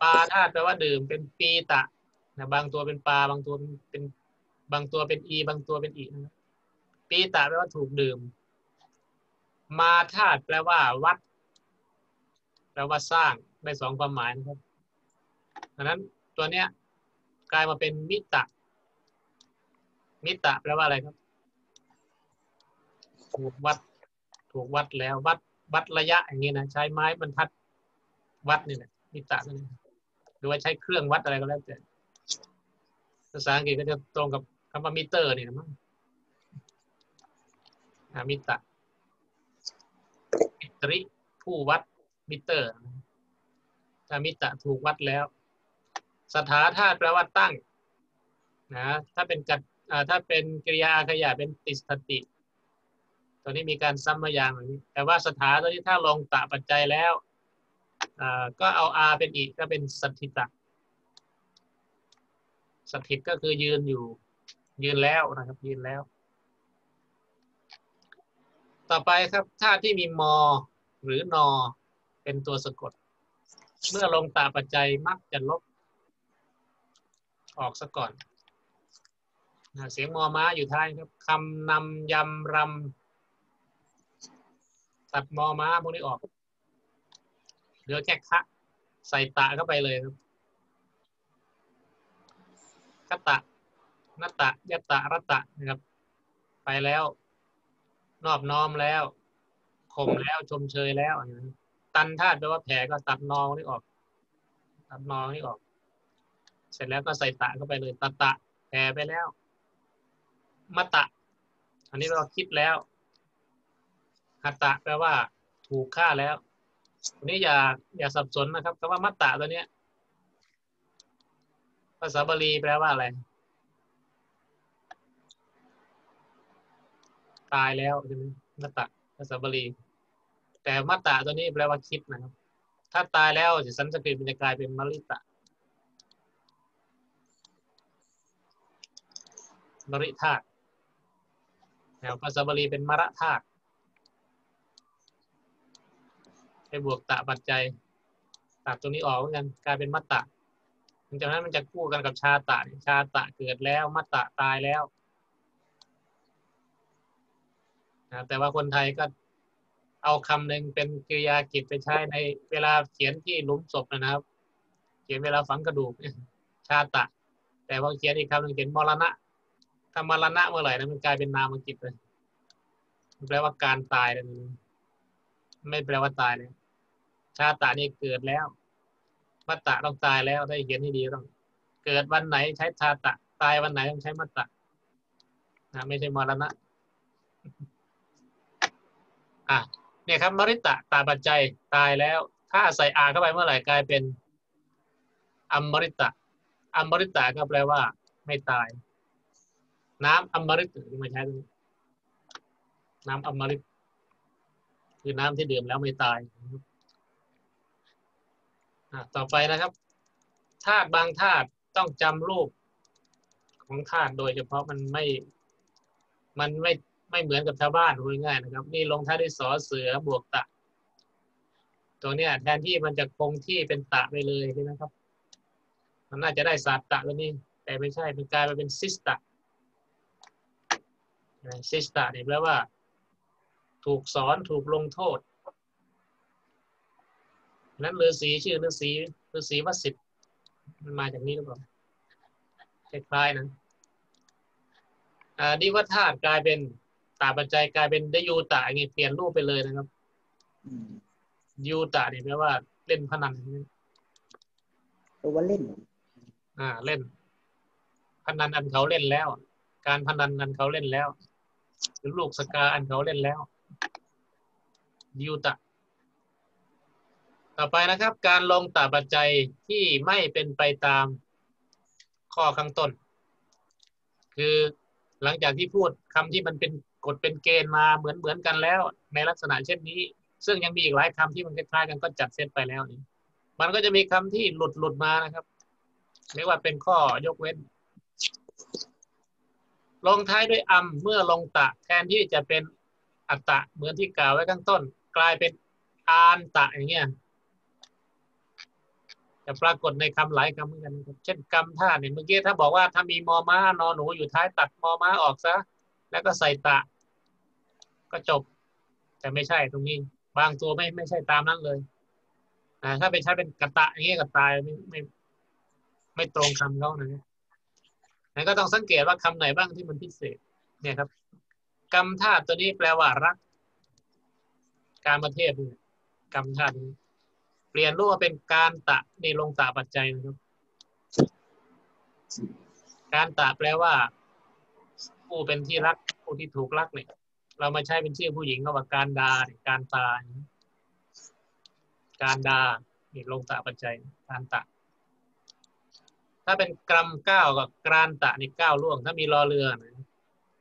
ปลาธาตุแปลว่าดื่มเป็นปีตะนะบางตัวเป็นปลาบางตัวเป็นบางตัวเป็นอี บางตัวเป็นอีนะครับปีตะแปลว่าถูกดื่ม มาธาตุแปลว่าวัด แปลว่าสร้างได้สองความหมายนะครับดังนั้นตัวเนี้ย ลายมาเป็นมิตะ มิตะแปลว่าอะไรครับ ถูกวัด ถูกวัดแล้ววัดวัดระยะอย่างนี้นะใช้ไม้บรรทัดวัดนี่แหละมิตะนั่นเองหรือว่าใช้เครื่องวัดอะไรก็แล้วแต่ภาษาอังกฤษก็จะตรงกับคำว่ามิเตอร์นี่นะมั้งมิตะมิตริผู้วัดมิเตอร์ถ้ามิตะถูกวัดแล้ว สถาธาตุแปลว่าตั้งนะถ้าเป็นกัดถ้าเป็นกริยาขยะเป็นติสติ ตัวนี้มีการซ้ำมาอย่างแบบนี้ แต่ว่าสถาตัวนี้ถ้าลงตะปัจจัยแล้วก็เอาอาเป็นอีกก็เป็นสถิตะสถิตก็คือยืนอยู่ยืนแล้วนะครับ ยืนแล้ว ต่อไปครับธาตุที่มีมอหรือนอเป็นตัวสะกด เมื่อลงตาปัจจัยมักจะลบ ออกซะก่อนนะเสียงมอม้าอยู่ท้ายครับคำนำยำรำตัดมอม้าพวกนี้ออกเหลือแค่คะใส่ตะเข้าไปเลยครับคตะนัตตะยตะรัตะนะครับ ไปแล้ว นอบน้อมแล้วข่มแล้วชมเชยแล้วอย่างนี้ตันธาตุแปลว่าแผลก็ตัดนองนี่ออก ตัดนองนี่ออก เสร็จแล้วก็ใส่ตะเข้าไปเลยตะตะแผลไปแล้วมะตะ อันนี้เราคิดแล้วหัตตะแปลว่า ถูกฆ่าแล้วอันนี้อย่าอย่าสับสนนะครับคำว่ามัตตะตัวเนี้ย ภาษาบาลีแปลว่าอะไร ตายแล้วใช่ไหมมัตตะภาษาบาลี แต่มัตตะตัวนี้แปลว่าคิดนะครับ ถ้าตายแล้วสันสกฤตมันจะกลายเป็นมริตะ มริธาตุแถวภาษาบาลีเป็นมรธาตุไปบวกตะปัจจัยตัดตรงนี้ออกเหมือนกันกลายเป็นมัตตะจากนั้นมันจะคู่กันกับชาตะชาตะเกิดแล้ว มัตตะตายแล้วนะแต่ว่าคนไทยก็เอาคำหนึ่งเป็นกริยากิจไปใช้ในเวลาเขียนที่หลุมศพนะครับ เขียนเวลาฝังกระดูกชาตะ แต่ว่าเขียนอีกคำหนึ่งเขียนมรณะ ถ้ามรณะเมื่อไหร่นะมันกลายเป็นนามกิจเลยแปลว่าการตายเลยไม่แปลว่าตายเลยชาตะนี่เกิดแล้วมัตตะต้องตายแล้วได้เขียนให้ดีต้อง เกิดวันไหนใช้ชาตะ ตายวันไหนต้องใช้มัตตะนะไม่ใช่มรณะอะเนี่ยครับมริตะตาปัจจัยตายแล้ว ถ้าใส่อาเข้าไปเมื่อไหร่กลายเป็นอมริตะอมริตะก็แปลว่า ไม่ตาย น้ำอมฤตมาใช้ตรงนี้น้ำอมฤตคือน้ำที่ดื่มแล้วไม่ตายต่อไปนะครับธาตุบางธาตุต้องจำรูปของธาตุโดยเฉพาะมันไม่ มันไม่ไม่เหมือนกับชาวบ้านพูดง่ายๆนะครับ นี่ลงท้ายด้วยสอเสือบวกตะ ตัวเนี้ยแทนที่มันจะคงที่เป็นตะไปเลยใช่ไหมครับ มันน่าจะได้ศาสตตะแล้วนี่แต่ไม่ใช่มันกลายมาเป็นซิสตะ ซิสตะเนี่ยแปลว่า ถูกสอนถูกลงโทษ นั้นฤาษีชื่อฤาษีฤาษีวสิทธิ์มันมาจากนี้หรือเปล่าคล้ายๆนะอ่านิวัธาตุกลายเป็นตาปัจจัยกลายเป็นดยูตะอย่างงี้เปลี่ยนรูปไปเลยนะครับอืมยูตะเนี่ยแปลว่าเล่นพนันตัวว่าเล่น อ่า เล่นพนันอันเขาเล่นแล้ว การพนันอันเขาเล่นแล้ว หรือลูกสกาอันเขาเล่นแล้วยูตะ ต่อไปนะครับ การลงตาปัจจัยที่ไม่เป็นไปตามข้อข้างต้น คือหลังจากที่พูดคำที่มันเป็นกฎเป็นเกณฑ์มาเหมือนเหมือนกันแล้ว ในลักษณะเช่นนี้ ซึ่งยังมีอีกหลายคำที่มันคล้ายๆกันก็จัดเซตไปแล้วนี่มันก็จะมีคำที่หลุดหลุดมานะครับ เรียกว่าเป็นข้อยกเว้น ลงท้ายด้วยอัมเมื่อลงตะแทนที่จะเป็นอัตตะเหมือนที่กล่าวไว้ข้างต้น กลายเป็นอานตะอย่างเงี้ยจะปรากฏในคำหลายคำเหมือนกันเช่นกรรมท่าเนี่ยเมื่อกี้ถ้าบอกว่าถ้ามีมอม้านอหนูอยู่ท้ายตัดมอม้าออกซะแล้วก็ใส่ตะ ก็จบ แต่ไม่ใช่ตรงนี้ บางตัวไม่ไม่ใช่ตามนั้นเลยอ่าถ้าไปใช้เป็นกะตะอย่างเงี้ยกะตายไม่ไม่ ไม่ตรงคำเขานะ นั่นก็ต้องสังเกตว่าคำไหนบ้างที่มันพิเศษ เนี่ยครับ กรรมธาตุตัวนี้แปลว่ารัก การมาเทศเนี่ยกรรมธาตุเปลี่ยนรูปมาเป็นการตะนี่ลงตะปัจจัยนะครับ การตะแปลว่า ผู้เป็นที่รักผู้ที่ถูกรักเนี่ยเรามาใช้เป็นชื่อผู้หญิงก็ว่าการดาเนี่ยการตาการดานี่ลงตะปัจจัย การตะ ถ้าเป็นกรัมเก้ากับกรานตะนี่เก้าล่วง ถ้ามีรอเรือนะ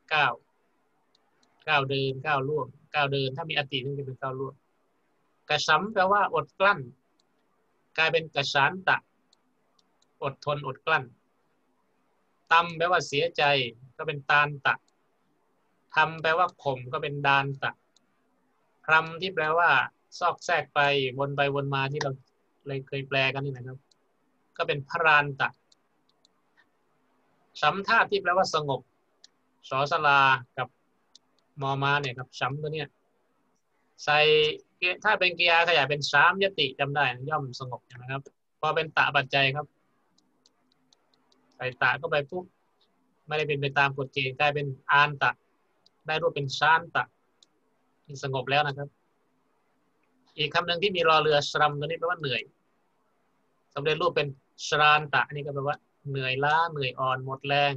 เก้าเก้าเดินเก้าล่วงเก้าเดิน ถ้ามีอตินี่จะเป็นเก้าล่วงกระสัมแปลว่าอดกลั้น กลายเป็นกระสานตะ อดทนอดกลั้นตำแปลว่าเสียใจก็เป็นตานตะทำแปลว่าข่มก็เป็นดานตะคำที่แปลว่า ซอกแทรกไปวนไปวนมาที่เราเลยเคยแปลกันนี่นะครับ ก็เป็นพรานตะ สัมธาตุที่แปลว่าสงบสอสลากับมอมาเนี่ยครับสัมตัวเนี้ยใส่ถ้าเป็นกิริยาขยายเป็นสามยติจำได้นะย่อมสงบนะครับพอเป็นตะปัจจัยครับ ใส่ตะก็ไปปุ๊บไม่ได้เป็นไปตามกฎเกณฑ์กลายเป็นอานตะ ได้รูปเป็นชานตะที่สงบแล้วนะครับ อีกคำหนึ่งที่มีรอเรือสรัมตัวนี้แปลว่าเหนื่อยสำเร็จรูปเป็นชรานตะอันี่ก็แปลว่า เหนื่อยล้าเหนื่อยอ่อนหมดแรง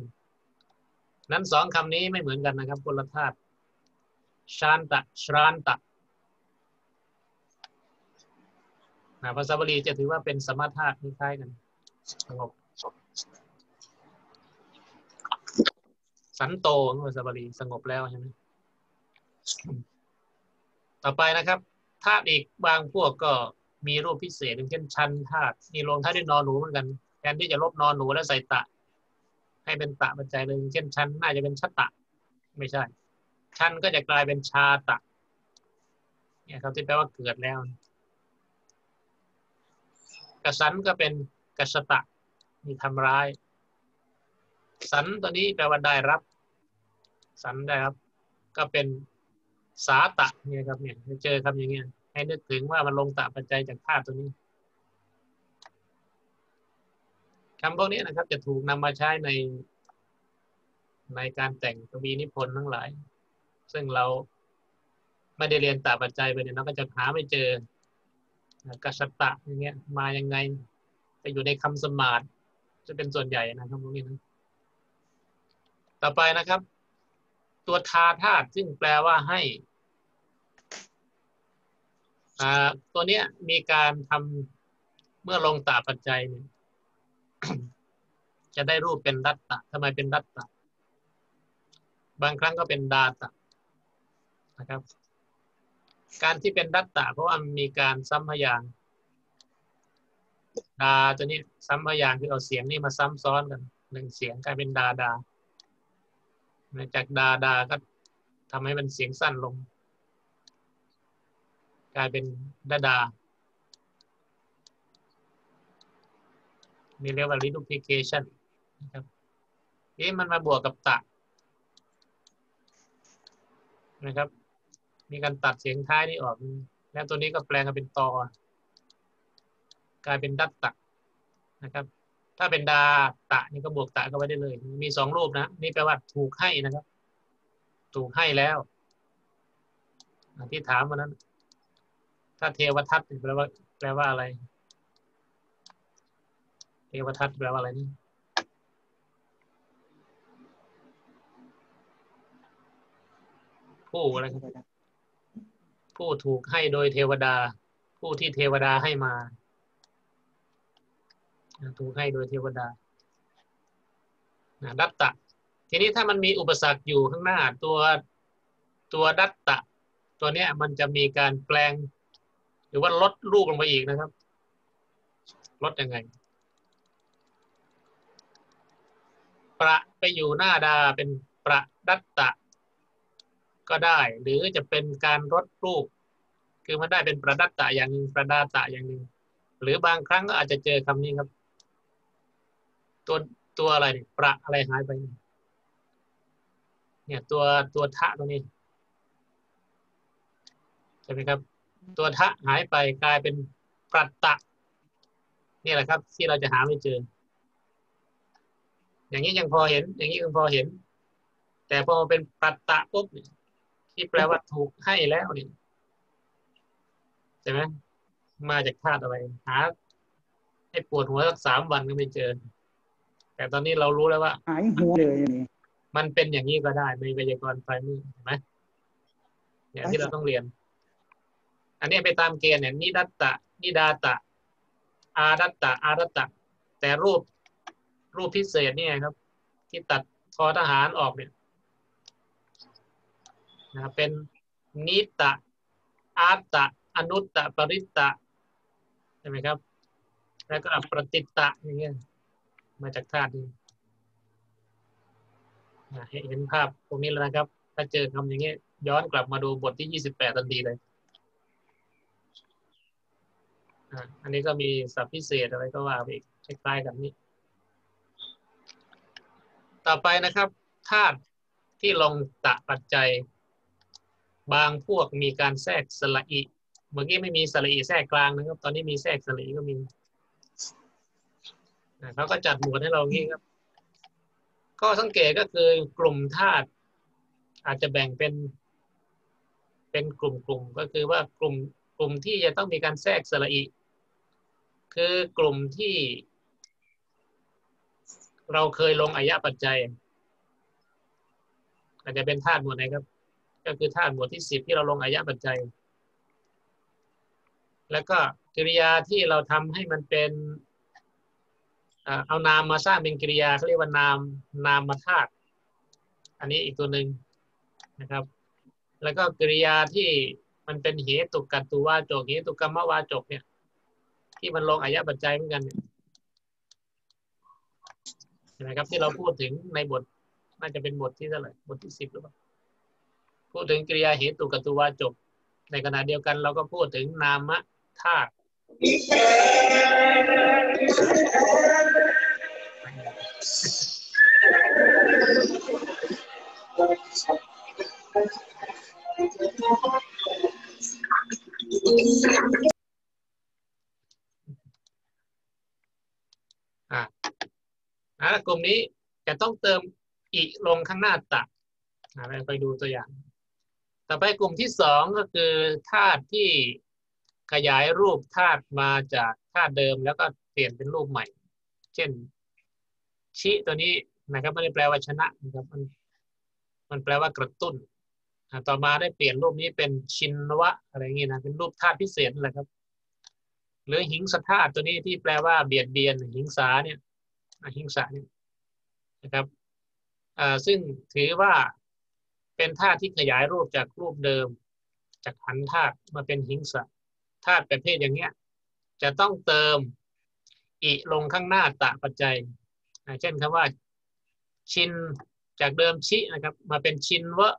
นั้นสองคำนี้ไม่เหมือนกันนะครับคนละธาตุชานตะชรานตะนะภาษาบาลีจะถือว่าเป็นสมถะคล้ายๆกันสงบสันโตภาษาบาลีสงบแล้วใช่ไหมต่อไปนะครับธาตุอีกบางพวกก็มีรูปพิเศษเช่นชันธาตุมีลงท้ายด้วยนอนหนูเหมือนกัน ทนที่จะลบนอนหนูแล้วใส่ตะ ให้เป็นตะปัจจัยเลยอย่งเช่นชั้นน่าจะเป็นชะตะ ไม่ใช่ ชั้นก็จะกลายเป็นชาตะ เนี่ยครับที่แปลว่าเกิดแล้ว กระสันก็เป็นกระสตะ มีทำร้าย สันตัวนี้แปลว่าได้รับ สันได้รับ ก็เป็นสาตะเนี่ยครับเนี่ยเจอคำอย่างเงี้ยให้นึกถึงว่ามันลงตะปัจจัยจากธาตุตัวนี้ คำพวกนี้นะครับ จะถูกนำมาใช้ใน ในการแต่งกวีนิพนธ์ทั้งหลาย ซึ่งเราไม่ได้เรียนตาปัจจัยไปเนี่ยเราก็จะหาไม่เจอกษัตตะอย่างเงี้ย มายังไงจะอยู่ในคำสมาธิจะเป็นส่วนใหญ่นะครับพวกนี้นะต่อไปนะครับ ตัวทาธาตุซึ่งแปลว่าให้ตัวเนี้ยมีการทำเมื่อลงตาปัจจัยเนี่ย จะได้รูปเป็นรัตตะทำไมเป็นรัตตะ บางครั้งก็เป็นดาตะนะครับ การที่เป็นดัตตะ เพราะว่ามีการซ้ำพยางดาตัวนี้ซ้ำพยางค์คือเอาเสียงนี่มาซ้ำซ้อนกันหนึ่งเสียงกลายเป็นดาดาจากดาดาก็ทำให้มันเสียงสั้นลง กลายเป็นดาดา นี่เรียกว่า reduplication นะครับนี่มันมาบวกกับตะนะครับ มีการตัดเสียงท้ายนี่ออก แล้วตัวนี้ก็แปลงมาเป็นตอกลายเป็นดัตตะนะครับ ถ้าเป็นดาตะนี่ก็บวกตะเข้าไปได้เลย มีสองรูปนะ นี่แปลว่าถูกให้นะครับ ถูกให้แล้วที่ถามวันนั้น ถ้าเทวทัตแปลว่าแปลว่าอะไร เทวทัตแปลว่าอะไรนี่ผู้อะไรครับผู้ถูกให้โดยเทวดา ผู้ที่เทวดาให้มา ถูกให้โดยเทวดาดัตตะ ทีนี้ถ้ามันมีอุปสรรคอยู่ข้างหน้าตัวตัวดัตตะ ตัวเนี้ยมันจะมีการแปลง หรือว่าลดรูปลงไปอีกนะครับ ลดยังไง ประไปอยู่หน้าดาเป็นประดัตตะ ก็ได้ หรือจะเป็นการลดรูป คือมันได้เป็นประดัตตะอย่างหนึ่งประดาตะอย่างหนึ่งหรือบางครั้งก็อาจจะเจอคำนี้ครับ ตัวตัวอะไรเนี่ยประอะไรหายไป เนี่ยตัวตัวทะตัวนี้ใช่ไหมครับ ตัวทะหายไปกลายเป็นปรัตตะนี่แหละครับ ที่เราจะหาไม่เจอ อย่างนี้ยังพอเห็น อย่างนี้ยังพอเห็น แต่พอเป็นปรัตตะปุ๊บที่แปลว่าถูกให้แล้วนี่ใช่ไหมมาจากธาตุอะไรหาให้ปวดหัวสักสามวันก็ไม่เจอ แต่ตอนนี้เรารู้แล้วว่าหายหัวเลยอย่างนี้มันเป็นอย่างนี้ก็ได้ในไวยากรณ์ไฟมือเห็นไหมอย่างที่เราต้องเรียน อันนี้ไปตามเกณฑ์เนี่ยนิดัตตะนิดาตะ อาดัตตะ อาดัตตะ แต่รูป รูปพิเศษเนี่ยครับ ที่ตัดทอทหารออกเนี่ยนะเป็นนิตะอาตตะอนุตตะ ปริตตะใช่ไหมครับ แล้วก็ปฏิตตะอย่างเงี้ยมาจากธาตุนี้ให้เห็นภาพตรงนี้แล้วนะครับ ถ้าเจอคำอย่างเงี้ยย้อนกลับมาดูบทที่ยี่สิบแปดทันทีเลยอันนี้ก็มีสับพิเศษอะไรก็ว่าไปอีกคล้ายๆกันนี้ ต่อไปนะครับธาตุที่ลงตะปัจจัย บางพวกมีการแทรกสระอิเมื่อกี้ไม่มีสระอิแทรกกลางนะครับ ตอนนี้มีแทรกสระอิก็มีเขาก็จัดหมวดให้เรางี้ครับ ก็สังเกตก็คือกลุ่มธาตุอาจจะแบ่งเป็น เป็นกลุ่มๆก็คือว่ากลุ่มกลุ่มที่จะต้องมีการแทรกสระอิคือกลุ่มที่ เราเคยลงอายะปัจจัย อาจจะเป็นธาตุหมวดไหนครับ ก็คือธาตุหมวดที่สิบที่เราลงอายะปัจจัย แล้วก็กิริยาที่เราทำให้มันเป็นเอานามมาสร้างเป็นกิริยาเขาเรียกว่านามนามมาธาตุอันนี้อีกตัวหนึ่งนะครับ แล้วก็กิริยาที่มันเป็นเหตุกัตตุวาจกเหตุกรรมวาจกเนี่ย ที่มันลงอายะปัจจัยเหมือนกันเนี่ย เห็นไหมครับ ที่เราพูดถึงในบท น่าจะเป็นบทที่เท่าไหร่บทที่สิบหรือเปล่าพูดถึงกิริยาเหตุกัตตุวาจกในขณะเดียวกันเราก็พูดถึงนามธาตุอ่า อ่ากลุ่มนี้จะต้องเติมอีลงข้างหน้าตัดเราไปดูตัวอย่าง ต่อไปกลุ่มที่สองก็คือธาตุที่ขยายรูปธาตุมาจากธาตุเดิมแล้วก็เปลี่ยนเป็นรูปใหม่ เช่น ชิตัวนี้นะครับไม่ได้แปลว่าชนะนะครับมันมันแปลว่ากระตุ้นต่อมาได้เปลี่ยนรูปนี้เป็นชินวะอะไรเงี้ยนะเป็นรูปธาตุพิเศษนั่แหละครับ หรือหิงสธาตุตัวนี้ที่แปลว่าเบียดเบียนหิงสาเนี่ย หิงสาเนี่ยนะครับซึ่งถือว่าเป็นธาตุที่ขยายรูปจากรูปเดิม จากหันธาตุมาเป็นหิงสะธาตุประเภทอย่างเนี้ยจะต้องเติมอิลงข้างหน้าตะปัจจัย เช่นคำว่าชินจากเดิมชินะครับ มาเป็นชินวะ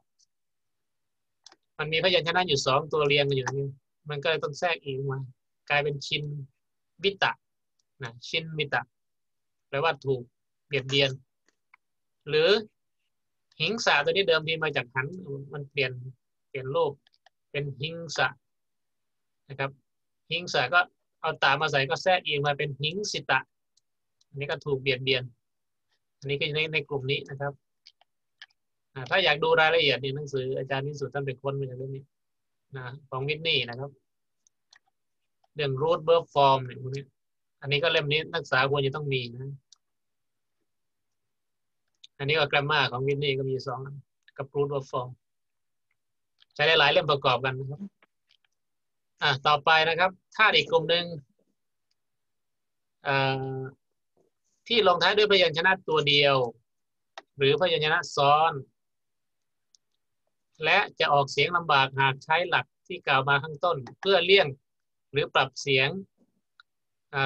มันมีพยัญชนะอยู่สองตัวเรียงกันอยู่นี้มันก็เลยต้องแทรกอีกมา กลายเป็นชินวิตะนะชินวิตะ แปลว่าถูกเบียดเบียน หรือหิงสาตัวนี้เดิมทีมาจากหันมันเปลี่ยนเปลี่ยนรูปเป็นหิงสะนะครับ หิงสะก็เอาตามาใส่ก็แทรกอีกมาเป็นหิงสิตะ อันนี้ก็ถูกเบียดเบียน อันนี้ก็อยู่ในในกลุ่มนี้นะครับถ้าอยากดูรายละเอียดในหนังสืออาจารย์นิสุทธ์ท่านไปค้นมาจากเรื่องนี้นะของมิดนี่นะครับ เรื่อง root verb form เนี่ยพวกนี้ อันนี้ก็เล่มนี้นักศึกษาควรจะต้องมีนะ อันนี้ก็ grammar ของวินนี่ก็มีสองกับ root verb form ใช้ได้หลายเล่มประกอบกันนะครับ อะต่อไปนะครับธาตุอีกกลุ่มหนึ่งที่ลงท้ายด้วยพยัญชนะตัวเดียว หรือพยัญชนะซ้อน และจะออกเสียงลำบากหากใช้หลักที่กล่าวมาข้างต้น เพื่อเลี่ยงหรือปรับเสียง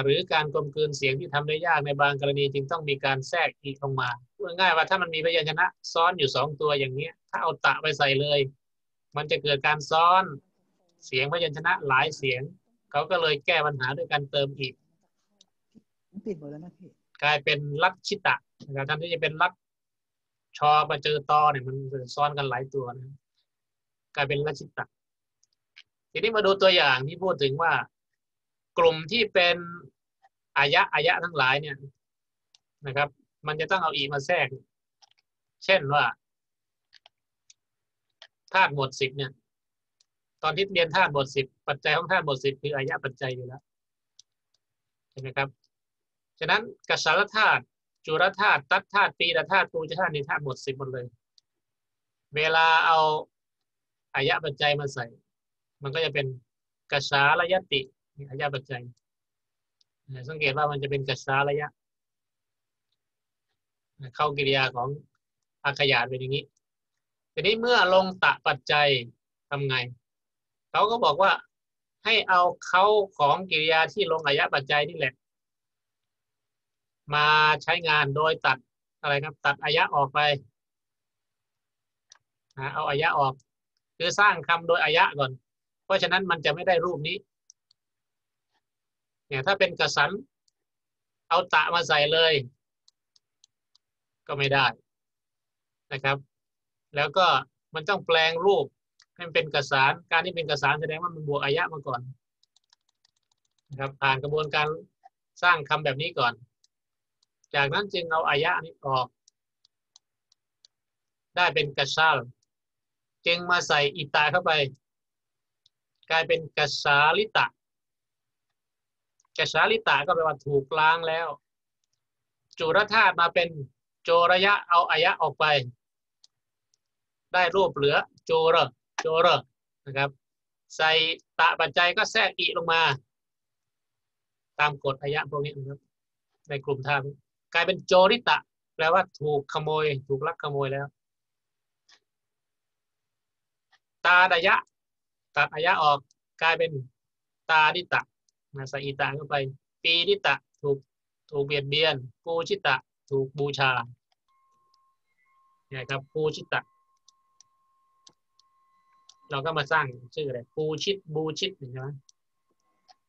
หรือการกลมกลืนเสียงที่ทำได้ยากในบางกรณีจึงต้องมีการแทรกอีกลงมาพูดง่ายๆว่าถ้ามันมีพยัญชนะซ้อนอยู่สองตัวอย่างนี้ถ้าเอาตะไปใส่เลย มันจะเกิดการซ้อนเสียงพยัญชนะหลายเสียง เขาก็เลยแก้ปัญหาด้วยการเติมอีกมันปิดหมดแล้วนะพี่กลายเป็นลัดชิตะนะครับแทนที่จะเป็นลัดชอมาเจอตอเนี่ยมันซ้อนกันหลายตัวนะกลายเป็นลัดชิตะทีนี้มาดูตัวอย่างที่พูดถึงว่า กลุ่มที่เป็นอายะอายะทั้งหลายเนี่ยนะครับ มันจะต้องเอาอีมาแทรก เช่นว่าธาตุหมวดสิบเนี่ย ตอนที่เรียนธาตุหมวดสิบปัจจัยของธาตุหมวดสิบคืออายะปัจจัยอยู่แล้วใช่ไหมครับฉะนั้นกสารธาตุจุรธาตุตัดธาตุปีรธาตุปูจธาตุในธาตุหมดสิบหมดเลย เวลาเอาอายะปัจจัยมาใส่ มันก็จะเป็นกสาระยติ อายะปัจจัยสังเกตว่ามันจะเป็นกสาระยะ เข้ากิริยาของอาขยานเป็นอย่างนี้ทีนี้เมื่อลงตะปัจจัยทำไง เขาก็บอกว่าให้เอาเขาของกิริยาที่ลงอายะปัจจัยนี่แหละ มาใช้งานโดยตัดอะไรครับ ตัดอายะออกไปเอาอายะออก คือสร้างคำโดยอายะก่อน เพราะฉะนั้นมันจะไม่ได้รูปนี้ เนี่ยถ้าเป็นกระสันเอาตะมาใส่เลย ก็ไม่ได้นะครับ แล้วก็มันต้องแปลงรูปให้มันเป็นกระสานการที่เป็นกระสานแสดงว่ามันบวกอายะมาก่อนนะครับ ผ่านกระบวนการสร้างคำแบบนี้ก่อน จากนั้นจึงเอาอายะนี้ออก ได้เป็นกระชาลจึงมาใส่อิตาเข้าไป กลายเป็นกระสาลิตะ แกระสาลิตะก็แปลว่าถูกล้างแล้ว จุรธาตุมาเป็นโจระยะเอาอายะออกไป ได้รูปเหลือโจระโจระนะครับ ใส่ตะปัจจัยก็แทรกอีลงมา ตามกฎอายะพวกนี้นะครับ ในกลุ่มธาตุกลายเป็นโจริตะ แปลว่าถูกขโมย ถูกลักขโมยแล้ว ตาดายะตัดอายะออกกลายเป็นตาดิตะ นะสอีตาเข้าไป ปีดิตะถูกถูกเบียดเบียน ปูชิตะถูกบูชาเนี่ยครับปูชิตะ เราก็มาสร้างชื่ออะไรปูชิตบูชิตใช่ไหม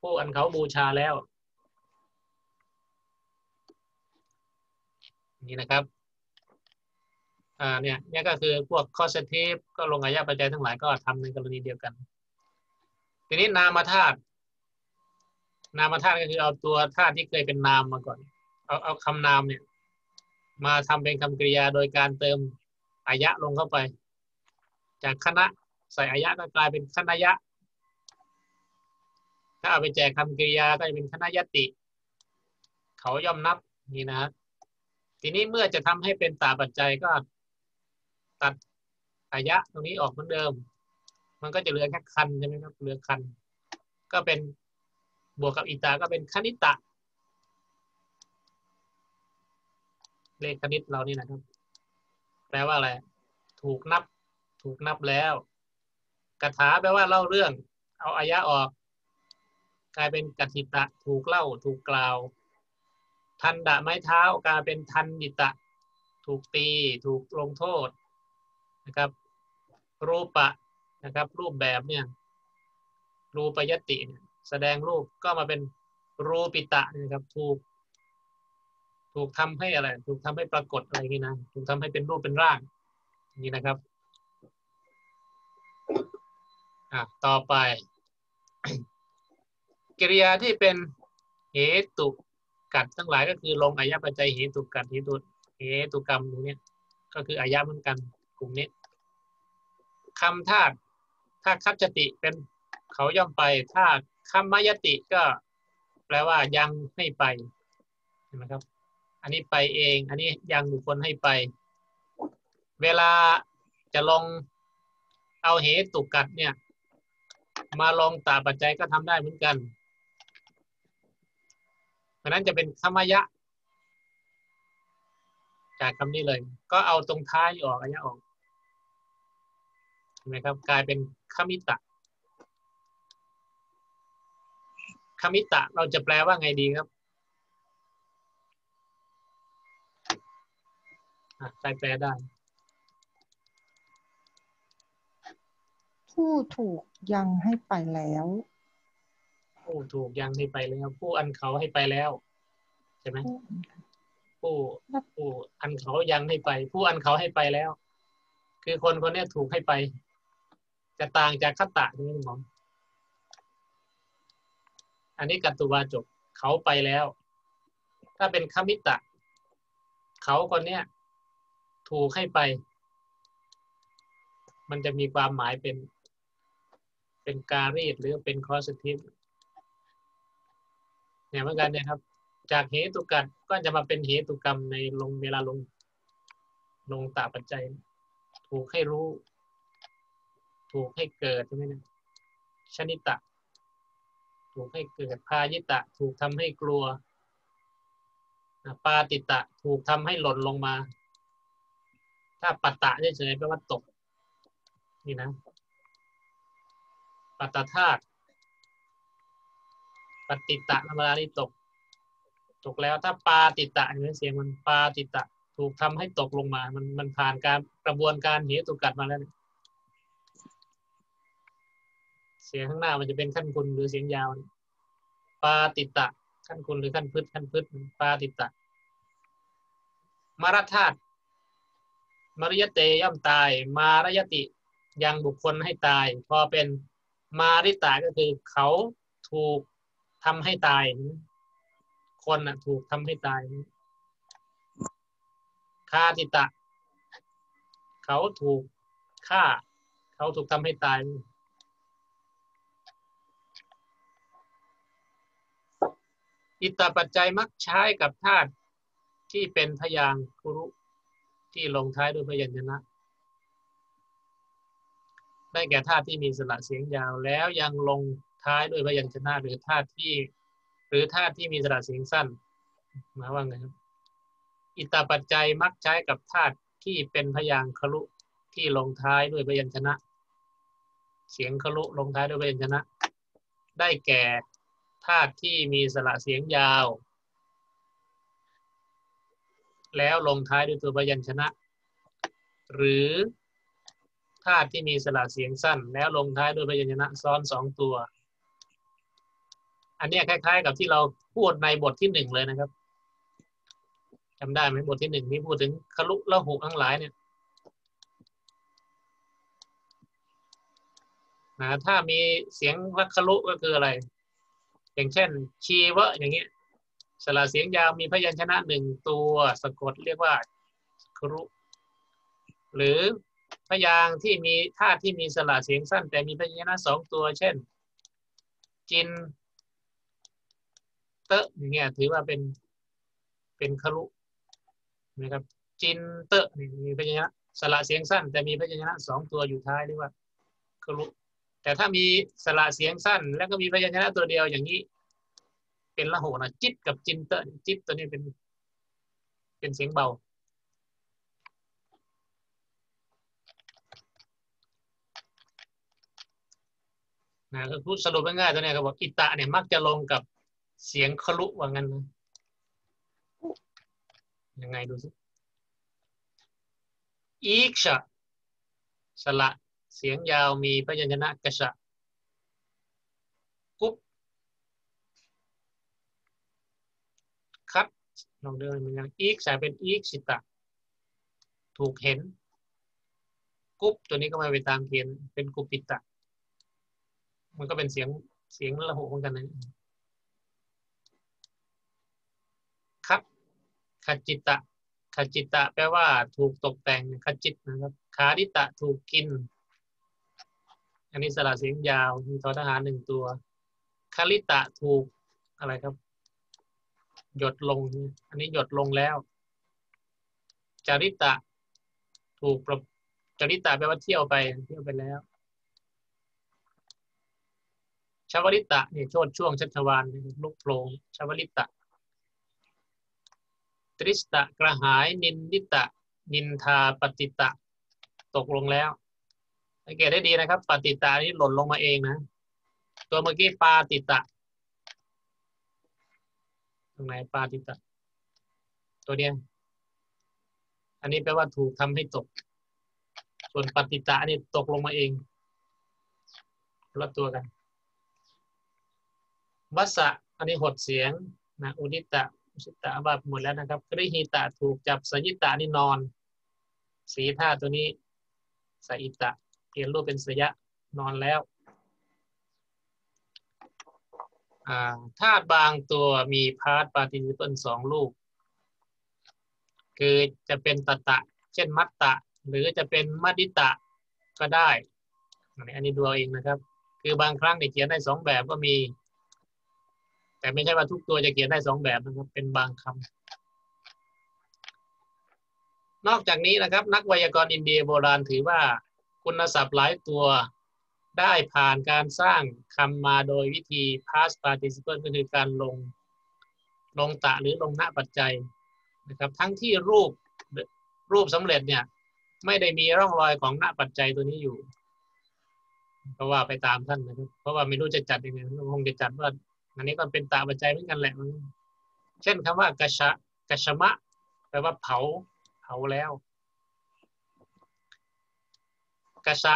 ผู้อันเขาบูชาแล้ว นี่นะครับอ่าเนี่ยเนี่ยก็คือพวกคอสเทปก็ลงอายะปัจจัยทั้งหลายก็ทำในกรณีเดียวกัน ทีนี้นามธาตุ นามธาตุก็คือเอาตัวธาตุที่เคยเป็นนามมาก่อน เอาเอาคำนามเนี่ย มาทำเป็นคำกริยาโดยการเติมอายะลงเข้าไป จากคณะใส่อายะก็กลายเป็นคณะยะ ถ้าเอาไปแจกคำกริยาก็จะเป็นคณะยติ เขาย่อมนับนี่นะ ทีนี้เมื่อจะทำให้เป็นตาปัจจัยก็ตัดอายะตรงนี้ออกเหมือนเดิม มันก็จะเหลือแค่คันใช่ไหมครับเหลือคัน ก็เป็น บวกกับอิตาก็เป็นคณิตะ เลขคณิตเรานี่นะครับ แปลว่าอะไร ถูกนับ ถูกนับแล้วกถาแปลว่าเล่าเรื่อง เอาอายะออก กลายเป็นกติตะ ถูกเล่า ถูกกล่าว ทันดะไม้เท้ากลายเป็นทันดิตะ ถูกตี ถูกลงโทษนะครับ รูปะนะครับ รูปแบบเนี่ยรูปยติเนี่ย แสดงรูปก็มาเป็นรูปิตะนะครับถูก ถูกทำให้อะไร ถูกทำให้ปรากฏอะไรนี้นะถูกทำให้เป็นรูปเป็นร่างนี้นะครับอะต่อไป กิริยาที่เป็นเหตุกัดทั้งหลายก็คือลงอายะปัจจัยเหตุกัดเหตุเหตุกรรมตรงนี้ก็คืออายะเหมือนกันกลุ่มนี้คำธาตุถ้าคัจจติเป็นเขาย่อมไปถ้า คำมายติก็แปลว่ายังให้ไปเห็นไหมครับ อันนี้ไปเอง อันนี้ยังบุคคลให้ไป เวลาจะลงเอาเหตุกัดเนี่ย มาลงตาปัจจัยก็ทำได้เหมือนกันเพราะนั้นจะเป็นคำยะ จากคำนี้เลย ก็เอาตรงท้ายออกอายะออกเห็นไหมครับ กลายเป็นคมิตะ คมิตะเราจะแปลว่าไงดีครับใครแปลได้ ผู้ถูกยังให้ไปแล้ว ผู้ถูกยังให้ไปแล้ว ผู้อันเขาให้ไปแล้ว ใช่ไหมผู้ผู้อันเขายังให้ไป ผู้อันเขาให้ไปแล้ว คือคนคนนี้ถูกให้ไป จะต่างจากคัตตะใช่ไหมคุณหมอ อันนี้กัตตุวาจบเขาไปแล้ว ถ้าเป็นคมิตะ เขาคนเนี้ยถูกให้ไป มันจะมีความหมายเป็น เป็นการีดหรือเป็นคอสติฟเนี่ยเหมือนกันเนี่ยครับ จากเหตุกัดก็จะมาเป็นเหตุกรรมในลงเวลาลง ลงตาปัจจัย ถูกให้รู้ ถูกให้เกิดใช่ไหมเนี่ยชนิตะ ถูกให้เกิดพายิตะ ถูกทำให้กลัวปาติตะถูกทำให้หล่นลงมา ถ้าปัตตะเฉยๆแปลว่าตก นี่นะ ปัตตธาตุปฏิตะธรรมดานี่ตก ตกแล้วถ้าปาติตะเห็นเสียงมันปาติตะ ถูกทำให้ตกลงมา มันมันผ่านการกระบวนการเหตุกัดมาแล้วเนี่ย เสียงข้างหน้ามันจะเป็นขั้นคุณหรือเสียงยาวปาติตะ ขั้นคุณหรือขั้นพืชขั้นพืชปาติตะมารธาตมารยเตย่อมตาย มารยติยังบุคคลให้ตาย พอเป็นมาริตาก็คือเขาถูกทำให้ตาย คนน่ะ ถูกทำให้ตายคาติตะ เขาถูกฆ่า เขาถูกทำให้ตาย อิตาปัจจัยมักใช้กับธาตุที่เป็นพยางคุรุที่ลงท้ายด้วยพยัญชนะ ได้แก่ธาตุที่มีสระเสียงยาวแล้วยังลงท้ายด้วยพยัญชนะหรือธาตุที่ หรือธาตุที่มีสระเสียงสั้นหมายว่าไงครับอิตาปัจจัยมักใช้กับธาตุที่เป็นพยางคลุที่ลงท้ายด้วยพยัญชนะ เสียงคลุลงท้ายด้วยพยัญชนะ ได้แก่ ธาตุที่มีสระเสียงยาว แล้วลงท้ายด้วยตัวพยัญชนะ หรือธาตุที่มีสระเสียงสั้น แล้วลงท้ายด้วยพยัญชนะซ้อนสองตัว อันนี้คล้าย ๆ กับที่เราพูดในบทที่หนึ่งเลยนะครับจำได้ไหมบทที่หนึ่งที่พูดถึงคลุละหุทั้งหลายเนี่ยนะถ้ามีเสียงวัคลุก็คืออะไร อย่างเช่น ชีวะอย่างเงี้ยสระเสียงยาวมีพยัญชนะหนึ่งตัวสะกดเรียกว่าครุ หรือพยางที่มีธาตุที่มีสระเสียงสั้น แต่มีพยัญชนะสองตัว เช่น จิน เตะอย่างเงี้ยถือว่าเป็นเป็นครุนะครับจินเตะมีพยัญชนะสระเสียงสั้น แต่มีพยัญชนะสองตัวอยู่ท้ายเรียกว่าครุ แต่ถ้ามีสระเสียงสั้น แล้วก็มีพยัญชนะตัวเดียวอย่างนี้ เป็นละหูนะจิตกับจินเตอร์จิตตัวนี้เป็น เป็นเสียงเบา นะคืพูดสรุปง่ายๆตัวนี้ก็บอกอิตะเนี่ยมักจะลงกับเสียงคลุว่างั้นยังไงดูสิอีกชะสละ เสียงยาวมีพยัญชนะกระชะกุ๊บคัดลองเดินมือนกันอีกสายเป็นอีกสิตะ ถูกเห็น กุ๊บตัวนี้ก็มาไปตามเกณฑ์เป็นกุปิตะ มันก็เป็นเสียงเสียงระหุเหมือนกันนะคัดขจิตะขจิตะแปลว่าถูกตกแต่งขจิตนะครับ ขาดิตะถูกกิน อันนี้สระเสียงยาว มีทอทหารหนึ่งตัวคาริตะถูกอะไรครับ หยดลง อันนี้หยดลงแล้ว จาริตะถูกประจาริตะแปลว่าเที่ยวไปเที่ยวไปแล้วชาวลิตะเนี่ยโชดช่วงชัชวานลูกโพลงชาวลิตะ ตริสตะกระหายนินนิตะ นินทาปฏิตะ ตกลงแล้ว สังเกตได้ดีนะครับปฏิตานี่หล่นลงมาเองนะ ตัวเมื่อกี้ปาติตะตรงไหนปาติตะ ตัวเนี้ยอันนี้แปลว่าถูกทำให้ตก ส่วนปฏิตะนี่ตกลงมาเองละตัวกัน วัสะอันนี้หดเสียงนะอุดิตะอุชิตะบับหมดแล้วนะครับกริหิตะถูกจับสยิตะนี่นอน สีท่าตัวนี้สอิตะ เปลี่ยนรูปเป็นสยะนอนแล้วธาตุบางตัวมี past participle สองรูป คือจะเป็นตะตะ เช่นมัตตะ หรือจะเป็นมัดิตะก็ได้ อันนี้ดูเอาเองนะครับ คือบางครั้งเนี่ยเขียนได้สองแบบก็มี แต่ไม่ใช่ว่าทุกตัวจะเขียนได้สองแบบนะครับ เป็นบางคำนอกจากนี้นะครับ นักไวยากรณ์อินเดียโบราณถือว่า คุณศัพท์หลายตัวได้ผ่านการสร้างคำมาโดยวิธี past participle ก็คือการลงลงตะหรือลงหน้าปัจจัยนะครับ ทั้งที่รูปรูปสำเร็จเนี่ยไม่ได้มีร่องรอยของหน้าปัจจัยตัวนี้อยู่เพราะว่าไปตามท่านนะครับเพราะว่าไม่รู้จะจัดยังไงคงจะจัดว่าอันนี้ก็เป็นตาปัจจัยเหมือนกันแหละเช่นคำว่ากชะกชมะแปลว่าเผาเผาแล้ว กชะ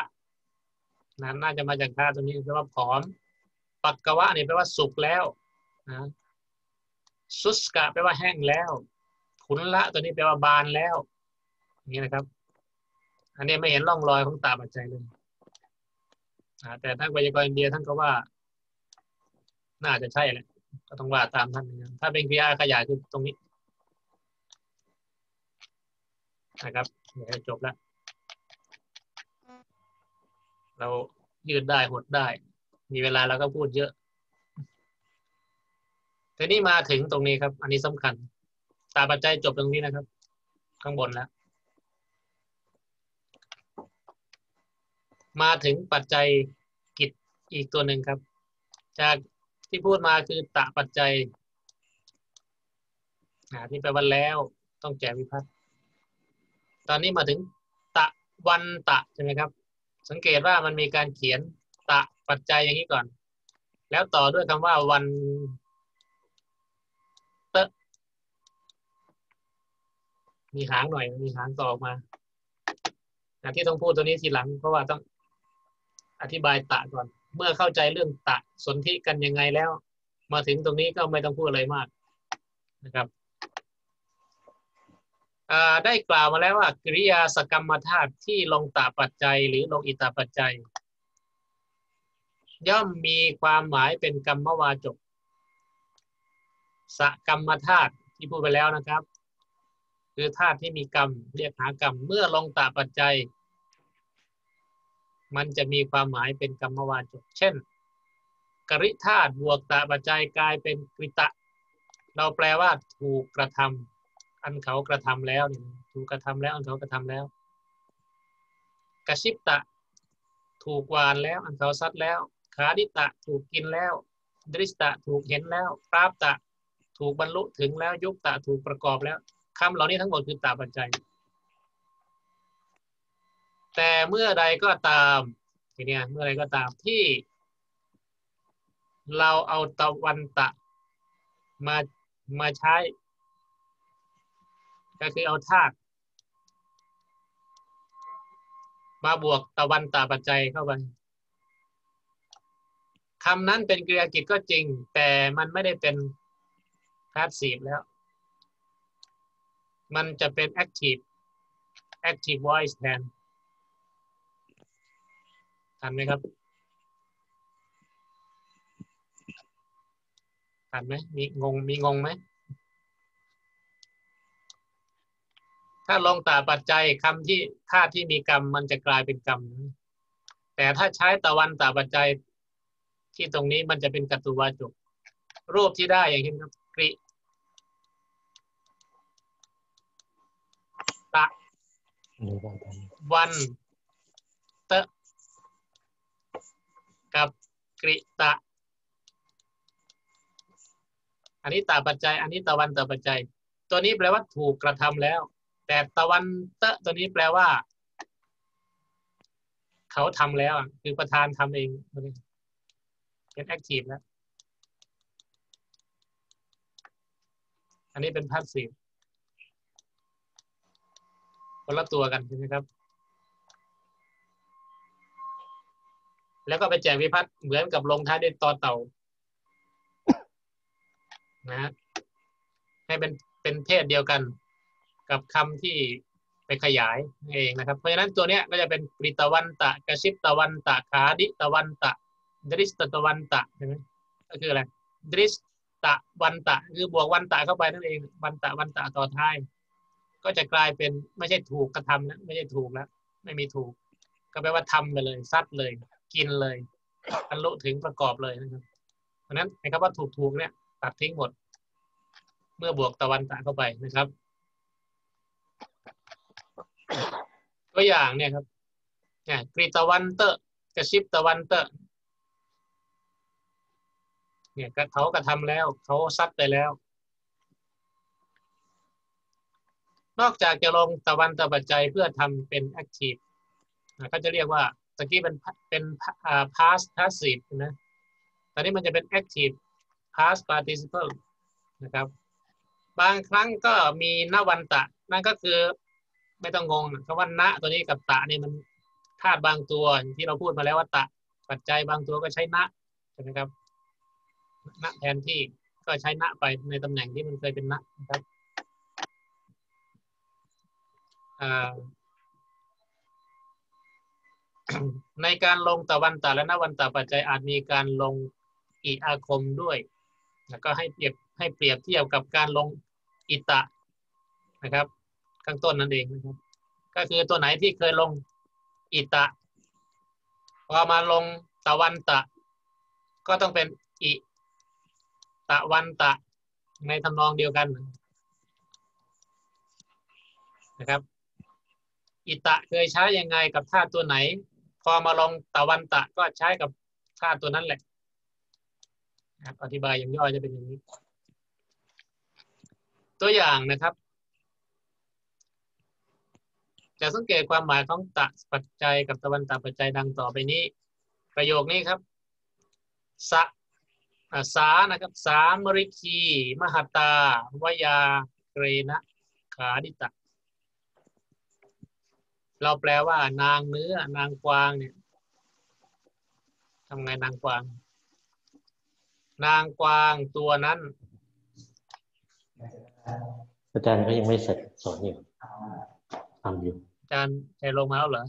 นั้นน่าจะมาจากท่าตัวนี้แปลว่าผอม ปักกวะนี่แปลว่าสุกแล้วนะสุสกะแปลว่าแห้งแล้วขุนละตัวนี้แปลว่าบานแล้วนี่นะครับ อันนี้ไม่เห็นร่องรอยของตาปัจจัยเลยแต่ท่านวยากรอินเดียท่านก็ว่า น่าจะใช่แหละก็ต้องว่าตามท่านนะถ้าเป็นกริยาขยายคือตรงนี้นะครับเดี๋ยวจบแล้ว เรายืดได้หดได้ มีเวลาเราก็พูดเยอะทีนี้มาถึงตรงนี้ครับ อันนี้สำคัญ ตาปัจจัยจบตรงนี้นะครับ ข้างบนแล้ว มาถึงปัจจัยกิจอีกตัวหนึ่งครับ จากที่พูดมาคือตะปัจจัยที่แปว่าแล้วต้องแจกวิพัฒน์ตอนนี้มาถึงตะวันตะใช่ไหมครับ สังเกตว่ามันมีการเขียนตะปัจจัยอย่างนี้ก่อน แล้วต่อด้วยคำว่าวันเตะมีหางหน่อย มีหางต่อมาที่ต้องพูดตัวนี้ทีหลังเพราะว่าต้องอธิบายตะก่อน เมื่อเข้าใจเรื่องตะสนธิกันยังไงแล้ว มาถึงตรงนี้ก็ไม่ต้องพูดอะไรมากนะครับ ได้กล่าวมาแล้วว่ากริยาสกรรมธาตุที่ลงตาปัจจัย หรือลงอิตาปัจจัย ย่อมมีความหมายเป็นกรรมวาจกสกรรมธาตุที่พูดไปแล้วนะครับ คือธาตุที่มีกรรมเรียกหากรรมเมื่อลงตาปัจจัย มันจะมีความหมายเป็นกรรมวาจก เช่น กริธาตุบวกตาปัจจัยกลายเป็นกริตะ เราแปลว่าถูกกระทำ อันเขากระทำแล้วเนี่ยถูกกระทำแล้ว อันเขากระทำแล้วกชิปตะ ถูกวานแล้ว อันเขาซัดแล้วขาดิตะถูกกินแล้ว ดริสตะถูกเห็นแล้วปราบตะ ถูกบรรลุถึงแล้วยุคตะถูกประกอบแล้วคำเหล่านี้ทั้งหมดคือตาปัจจัย แต่เมื่อใดก็ตามทีนี้เมื่อใดก็ตามที่ เราเอาตะวันตะมามาใช้ ก็คือเอาธาตุมาบวกตะวันตะปัจจัยเข้าไปคำนั้นเป็นกริยากิจก็จริง แต่มันไม่ได้เป็น passive แล้ว มันจะเป็น active active voice แทนทันไหมครับทันไหมมีงงมีงงไหม ถ้าลงตาปัจจัยคำที่ท่าที่มีกรรมมันจะกลายเป็นกรรมนะแต่ถ้าใช้ตะวันตาปัจจัยที่ตรงนี้มันจะเป็นกัตตุวาจุรูปที่ได้อย่างเช่นครับกริตะวันเตะกับกริตะ อันนี้ตาปัจจัย อันนี้ตะวันตาปัจจัย ตัวนี้แปลว่าถูกกระทำแล้ว แต่ตะวันเตะตัวนี้แปลว่า เขาทำแล้วคือประธานทำเองเป็นแอคทีฟแล้ว อันนี้เป็นพาสซีฟคนละตัวกันใช่ไหมครับ แล้วก็ไปแจกวิพัฒน์เหมือนกับลงท้ายด้วยตอเต่า นะ ให้เป็นเป็นเพศเดียวกัน กับคำที่ไปขยายเองนะครับ เพราะฉะนั้นตัวเนี้ยก็จะเป็นปริตวันตะกระชิบตะวันตะขาดิตะวันตะดริสตะวันตะใช่ไหมก็คืออะไรดริสตะวันตะ คือบวกวันตะเข้าไปนั่นเองวันตะวันตะต่อท้าย ก็จะกลายเป็นไม่ใช่ถูกกระทำนะไม่ใช่ถูกแล้ว ไม่มีถูก ก็แปลว่าทำไปเลยซัดเลย กินเลยบรรลุถึงประกอบเลยนะครับเพราะฉะนั้นไอ้คำว่าถูกถูกๆเนี่ยตัดทิ้งหมด เมื่อบวกตะวันตะเข้าไปนะครับ ตัวอย่างเนี่ยครับเนี่ยกรีตะวันเตอร์กระชิบตะวันเตอร์เนี่ยก็เขากระทำแล้วเขาซัดไปแล้ว นอกจากจะลงตะวันตะปัจจัยเพื่อทำเป็น active นะก็จะเรียกว่าตะกี้เป็นเป็นอ่า past passive นะตอนนี้มันจะเป็น active past participle นะครับ บางครั้งก็มีนวันตะ นั่นก็คือ ไม่ต้องงงคำว่าณตัวนี้กับตะเนี่ยมันธาตุบางตัวที่เราพูดมาแล้วว่าตะ ปัจจัยบางตัวก็ใช้ณใช่ไหมครับณแทนที่ก็ใช้ณไปในตำแหน่งที่มันเคยเป็นณนะครับในการลงตะวันตะและนวันตะปัจจัยอาจมีการลงอีอาคมด้วย แล้วก็ให้เปรียบให้เปรียบเทียบกับการลงอิตะนะครับ ข้างต้นนั่นเองนะครับก็คือตัวไหนที่เคยลงอิตะ พอมาลงตะวันตะ ก็ต้องเป็นอิตะวันตะในทำนองเดียวกันนะครับ อิตะเคยใช้ยังไงกับธาตัวไหน พอมาลงตะวันตะก็ใช้กับธาตัวนั้นแหละนะครับอธิบายอย่างย่อจะเป็นอย่างนี้ ตัวอย่างนะครับ จะสังเกตความหมายของตะปัจจัยกับตะวันตะปัจจัยดังต่อไปนี้ ประโยคนี้ครับสะอ่าสานะครับ สามริคี มหตาวยาเกรนะขาดิตะ เราแปลว่านางเนื้อนางกวางเนี่ยทำไงนางกวาง นางกวางตัวนั้น อาจารย์ก็ยังไม่เสร็จสอนอยู่ ทำอยู่อาจารย์ใจลงมาแล้วเหรอ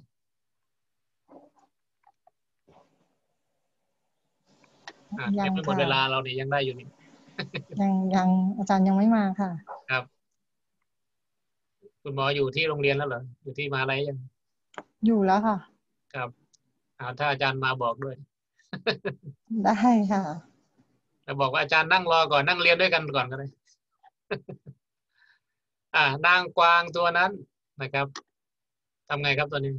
อะยัยังงไม่หมดค่ะเวลาเราเนี่ยยังได้อยู่นี่ยังยังอาจารย์ยังไม่มาค่ะ ครับ คุณหมออยู่ที่โรงเรียนแล้วเหรออยู่ที่มหาอะไรยังอยู่แล้วค่ะ ครับอ่าถ้าอาจารย์มาบอกด้วย ได้ค่ะแต่บอกว่าอาจารย์นั่งรอก่อนนั่งเรียนด้วยกันก่อนก็ได้อ่านางกวางตัวนั้น นะครับทำไงครับตัวนี้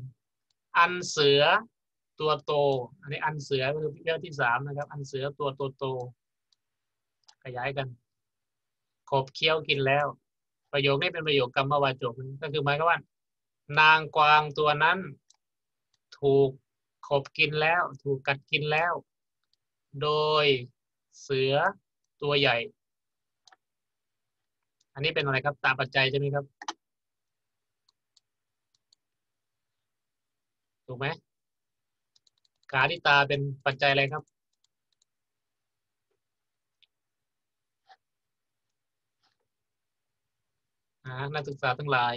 อันเสือตัวโต อันนี้อันเสือก็คือเรื่องที่สามนะครับ อันเสือตัวโตโต ขยายกัน ขบเคี้ยวกินแล้ว ประโยคนี้เป็นประโยคกรรมวาจกก็คือหมายความว่า นางกวางตัวนั้น ถูกขบกินแล้ว ถูกกัดกินแล้ว โดยเสือตัวใหญ่ อันนี้เป็นอะไรครับตาปัจจัยใช่ไหมครับ ถูกไหมขาที่ตาเป็นปัจจัยอะไรครับอ่านักศึกษาทั้งหลาย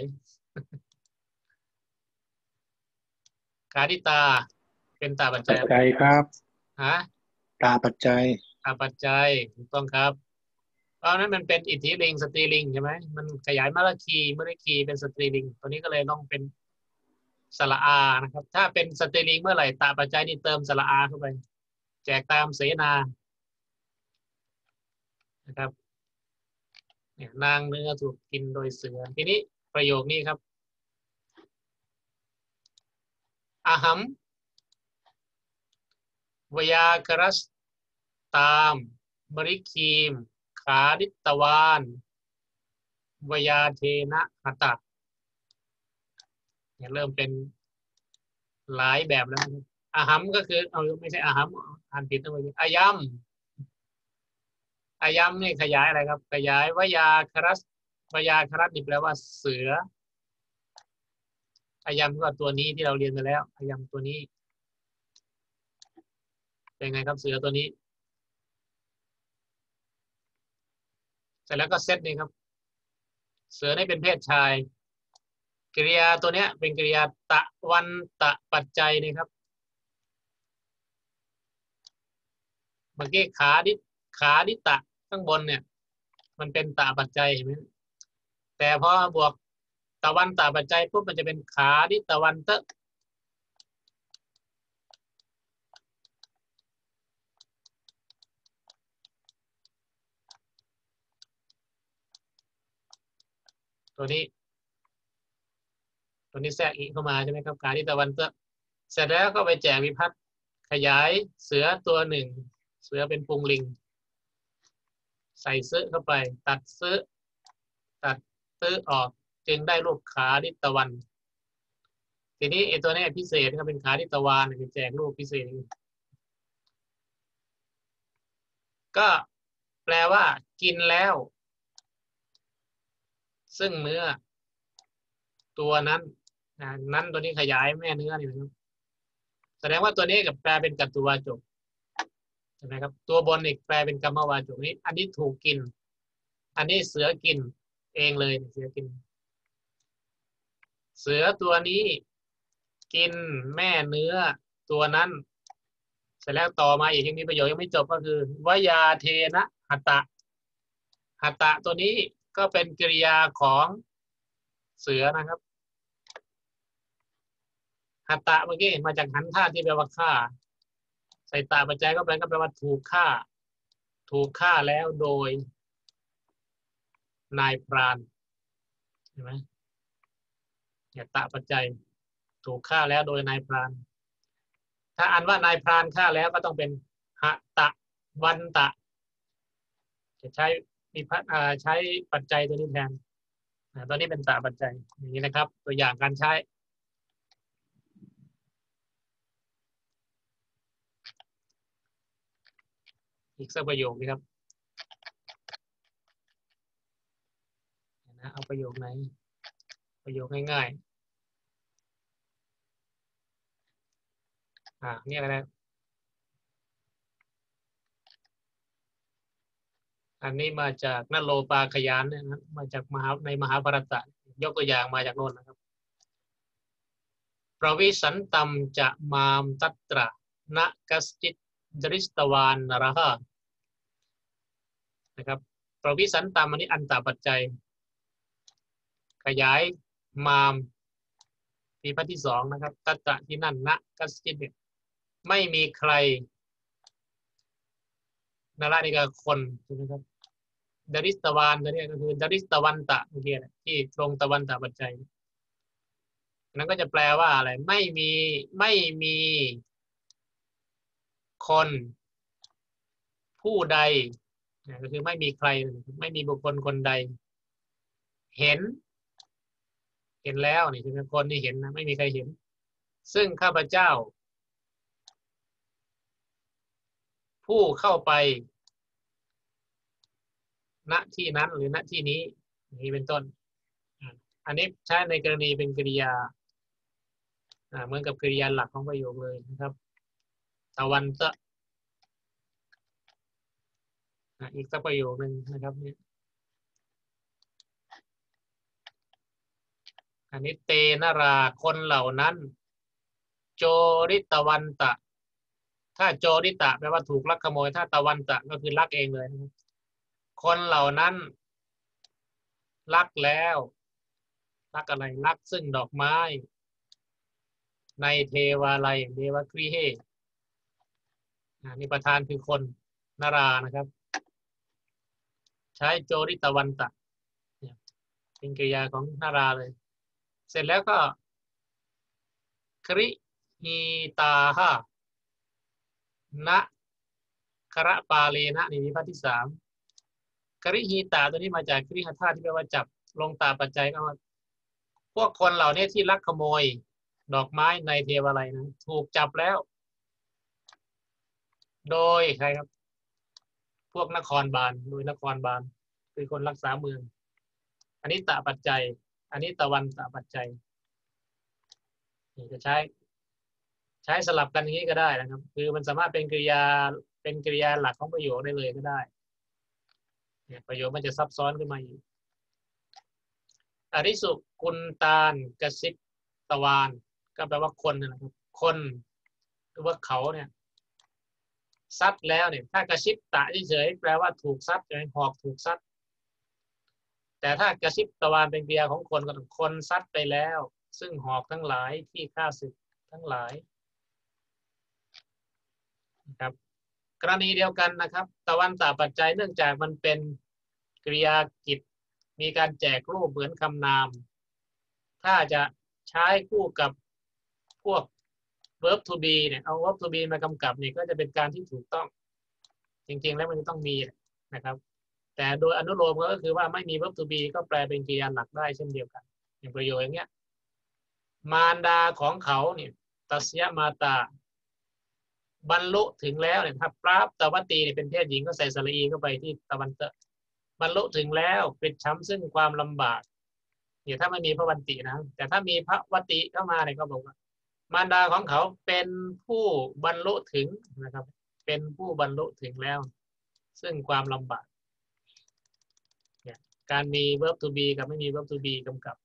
ขาที่ตาเป็นตาปัจจัปัยจอะไรจัยครับฮะตาปัจจัยตาปัจจัยถูกต้องครับ เพราะฉะนั้นมันเป็นอิทธิลิงสตรีลิงใช่ไหมมันขยายมาลาคีมาลาคีเป็นสตรีลิง ตัวนี้ก็เลยต้องเป็น สระอานะครับ ถ้าเป็นสตรีลิงเมื่อไหร่ตาปัจจัยนี่เติมสระอาเข้าไป แจกตามเสนานะครับเนี่ยนางเนื้อถูกกินโดยเสือทีนี้ประโยคนี้ครับอาหัมวยากรัสตามบริคีม ขาดิตวานวยาเทนะหตะ เนี่ยเริ่มเป็นหลายแบบแล้วอาหัมก็คือเอาไม่ใช่อาหัมอ่านผิดนะเมื่อกี้อายัมอายัมนี่ขยายอะไรครับ ขยายวายาครัสวยาครัสนี่แปลว่าเสืออายัมก็ตัวนี้ที่เราเรียนมาแล้วอายัมตัวนี้ เป็นไงครับเสือตัวนี้เสร็จแล้วก็เซตนี่ครับ เสือนี่เป็นเพศชาย กริยาตัวเนี้ยเป็นกริยาตะวันตะปัจจัยนี่ครับเมื่อกี้ขาดิขาดิตะข้างบนเนี่ย มันเป็นตะปัจจัยเห็นไหมแต่พอบวกตะวันตะปัจจัยปุ๊บมันจะเป็นขาดิตะวันเตะตัวนี้ ตัวนี้แทรกอีเข้ามาใช่ไหมครับการที่ตะวันเตะเสร็จแล้วก็ไปแจกวิพัฒน์ขยายเสือตัวหนึ่ง เสือเป็นปุงลิง ใส่ซื้อเข้าไป ตัดซื้อ ตัดซื้อออกจึงได้รูปขาดิตะวัน ทีนี้ไอตัวนี้พิเศษก็เป็นขาดิตะวันเป็นแจกรูปพิเศษ ก็แปลว่า กินแล้ว ซึ่งเนื้อ ตัวนั้น นั้นตัวนี้ขยายแม่เนื้อนี่นะครับแสดงว่าตัวนี้กับแปลเป็นกัตตุวาจกใช่ไหมครับ ตัวบนอีกแปลเป็นกรรมวาจกนี้ อันนี้ถูกกิน อันนี้เสือกิน เองเลยเสือกิน เสือตัวนี้กินแม่เนื้อตัวนั้น เสร็จแล้วต่อมาอีกยังมีประโยชน์ยังไม่จบก็คือวยาเทนะหัตตะหัตตะตัวนี้ก็เป็นกริยาของเสือนะครับ หัตตะเมื่อกี้มาจากหันท่าที่แปลว่าฆ่า ใส่ตาปัจจัยก็แปลก็แปลว่าถูกฆ่า ถูกฆ่าแล้วโดย นายพรานเห็นไหมเนี่ยตะปัจจัย ถูกฆ่าแล้วโดยนายพราน ถ้าอ่านว่านายพรานฆ่าแล้วก็ต้องเป็นหะตะวันตะ จะใช้มีพัฒใช้ปัจจัยตัวนี้แทนตัวนี้เป็นตาปัจจัยอย่างนี้นะครับ ตัวอย่างการใช้ อีกสักประโยคนี้ครับเดี๋ยวนะเอาประโยคไหน ประโยคง่ายๆ อ่าเนี่ยก็ได้อันนี้มาจากนโลปาขยานเนี่ยนะมาจากมหาในมหาภารตะยกตัวอย่างมาจากโน่นนะครับ ประวิสันตัมจะมามตัตระนะกัสจิตดริสตวานนรหะ นะครับประวิสันตัมอันนี้อันตาปัจจัย ขยายมามปีพัทที่สองนะครับตัตะที่นั่นนะกัสจิตเนี่ยไม่มีใครนารานี่ก็คนใช่ไหมครับดาริสตะวานตัวนี้ก็คือดาริสตะวันตะเมื่อกี้นะที่ตรงตะวันตะปัจจัยนั้นก็จะแปลว่าอะไรไม่มีไม่มีคน ผู้ใด ก็คือไม่มีใครไม่มีบุคคลคนใด เห็น เห็นแล้วนี่คือคนที่เห็นนะไม่มีใครเห็น ซึ่งข้าพเจ้า ผู้เข้าไป ณที่นั้นหรือณที่นี้นี้เป็นต้น อันนี้ใช้ในกรณีเป็นกริยาอ่าเหมือนกับกริยาหลักของประโยคเลยนะครับตะวันตะ อีกสักประโยคหนึ่งนะครับเนี่ยอันนี้เตนราคนเหล่านั้น โจริตวันตะ ถ้าโจริตะแปลว่าถูกลักขโมย ถ้าตะวันตะก็คือลักเองเลย คนเหล่านั้น ลักแล้ว ลักอะไรลักซึ่งดอกไม้ ในเทวาลัยเดวกรีเฮอ่านี่ประธานคือคนนารานะครับ ใช้โจริตวันตะเนี่ยเป็นกริยาของนาราเลย เสร็จแล้วก็ คริฮีตาหะนะคระปาเลนะนี่มีพระที่สามคริฮีตาตัวนี้มาจากคริหธาตุที่แปลว่าจับลงตาปัจจัยก็ว่าพวกคนเหล่านี้ที่ลักขโมย ดอกไม้ในเทวาลัยนั้นถูกจับแล้ว โดยใครครับ พวกนครบาลโดยนครบาลคือคนรักษาเมือง อันนี้ตาปัจจัย อันนี้ตะวันตาปัจจัยนี่จะใช้ ใช้สลับกันอย่างนี้ก็ได้นะครับ คือมันสามารถเป็นกริยาเป็นกริยาหลักของประโยคได้เลยก็ได้เนี่ยประโยคมันจะซับซ้อนขึ้นมาอีกอริสุกุลตาลกระซิบตะวานก็แปลว่าคนนะครับ คนหรือว่าเขาเนี่ย ซัดแล้วเนี่ยถ้ากระซิบตะเฉยๆแปลว่าถูกซัดใช่ไหมหอกถูกซัดแต่ถ้ากระซิบตะวานเป็นกริยของคนก็ต้องคนซัดไปแล้ว ซึ่งหอกทั้งหลายที่ฆ่าศึกทั้งหลายครับกรณีเดียวกันนะครับ ตะวันตาปัจจัยเนื่องจากมันเป็นกริยากิจ มีการแจกรูปเหมือนคำนาม ถ้าจะใช้คู่กับพวก verb to be เนี่ยเอา verb to be มากำกับเนี่ยก็จะเป็นการที่ถูกต้อง จริงๆแล้วมันจะต้องมีนะครับ แต่โดยอนุโลมก็คือว่าไม่มี verb to be ก็แปลเป็นกริยาหลักได้เช่นเดียวกัน อย่างประโยคอย่างเงี้ยมารดาของเขาเนี่ยตัสยมาตา บรรลุถึงแล้วเนี่ยถ้าปราบตะวันตีเนี่ยเป็นเพศหญิงก็ใส่สระอีเข้าไปที่ตะวันเตะบรรลุถึงแล้วป็นช้ำซึ่งความลำบากเนี่ยถ้าไม่มีพระวันตินะ แต่ถ้ามีพระวัติเข้ามาเนี่ยก็บอกว่า มารดาของเขาเป็นผู้บรรลุถึงนะครับ เป็นผู้บรรลุถึงแล้ว ซึ่งความลำบากเนี่ยการมี verb to be กับไม่มี verb to be กำกับ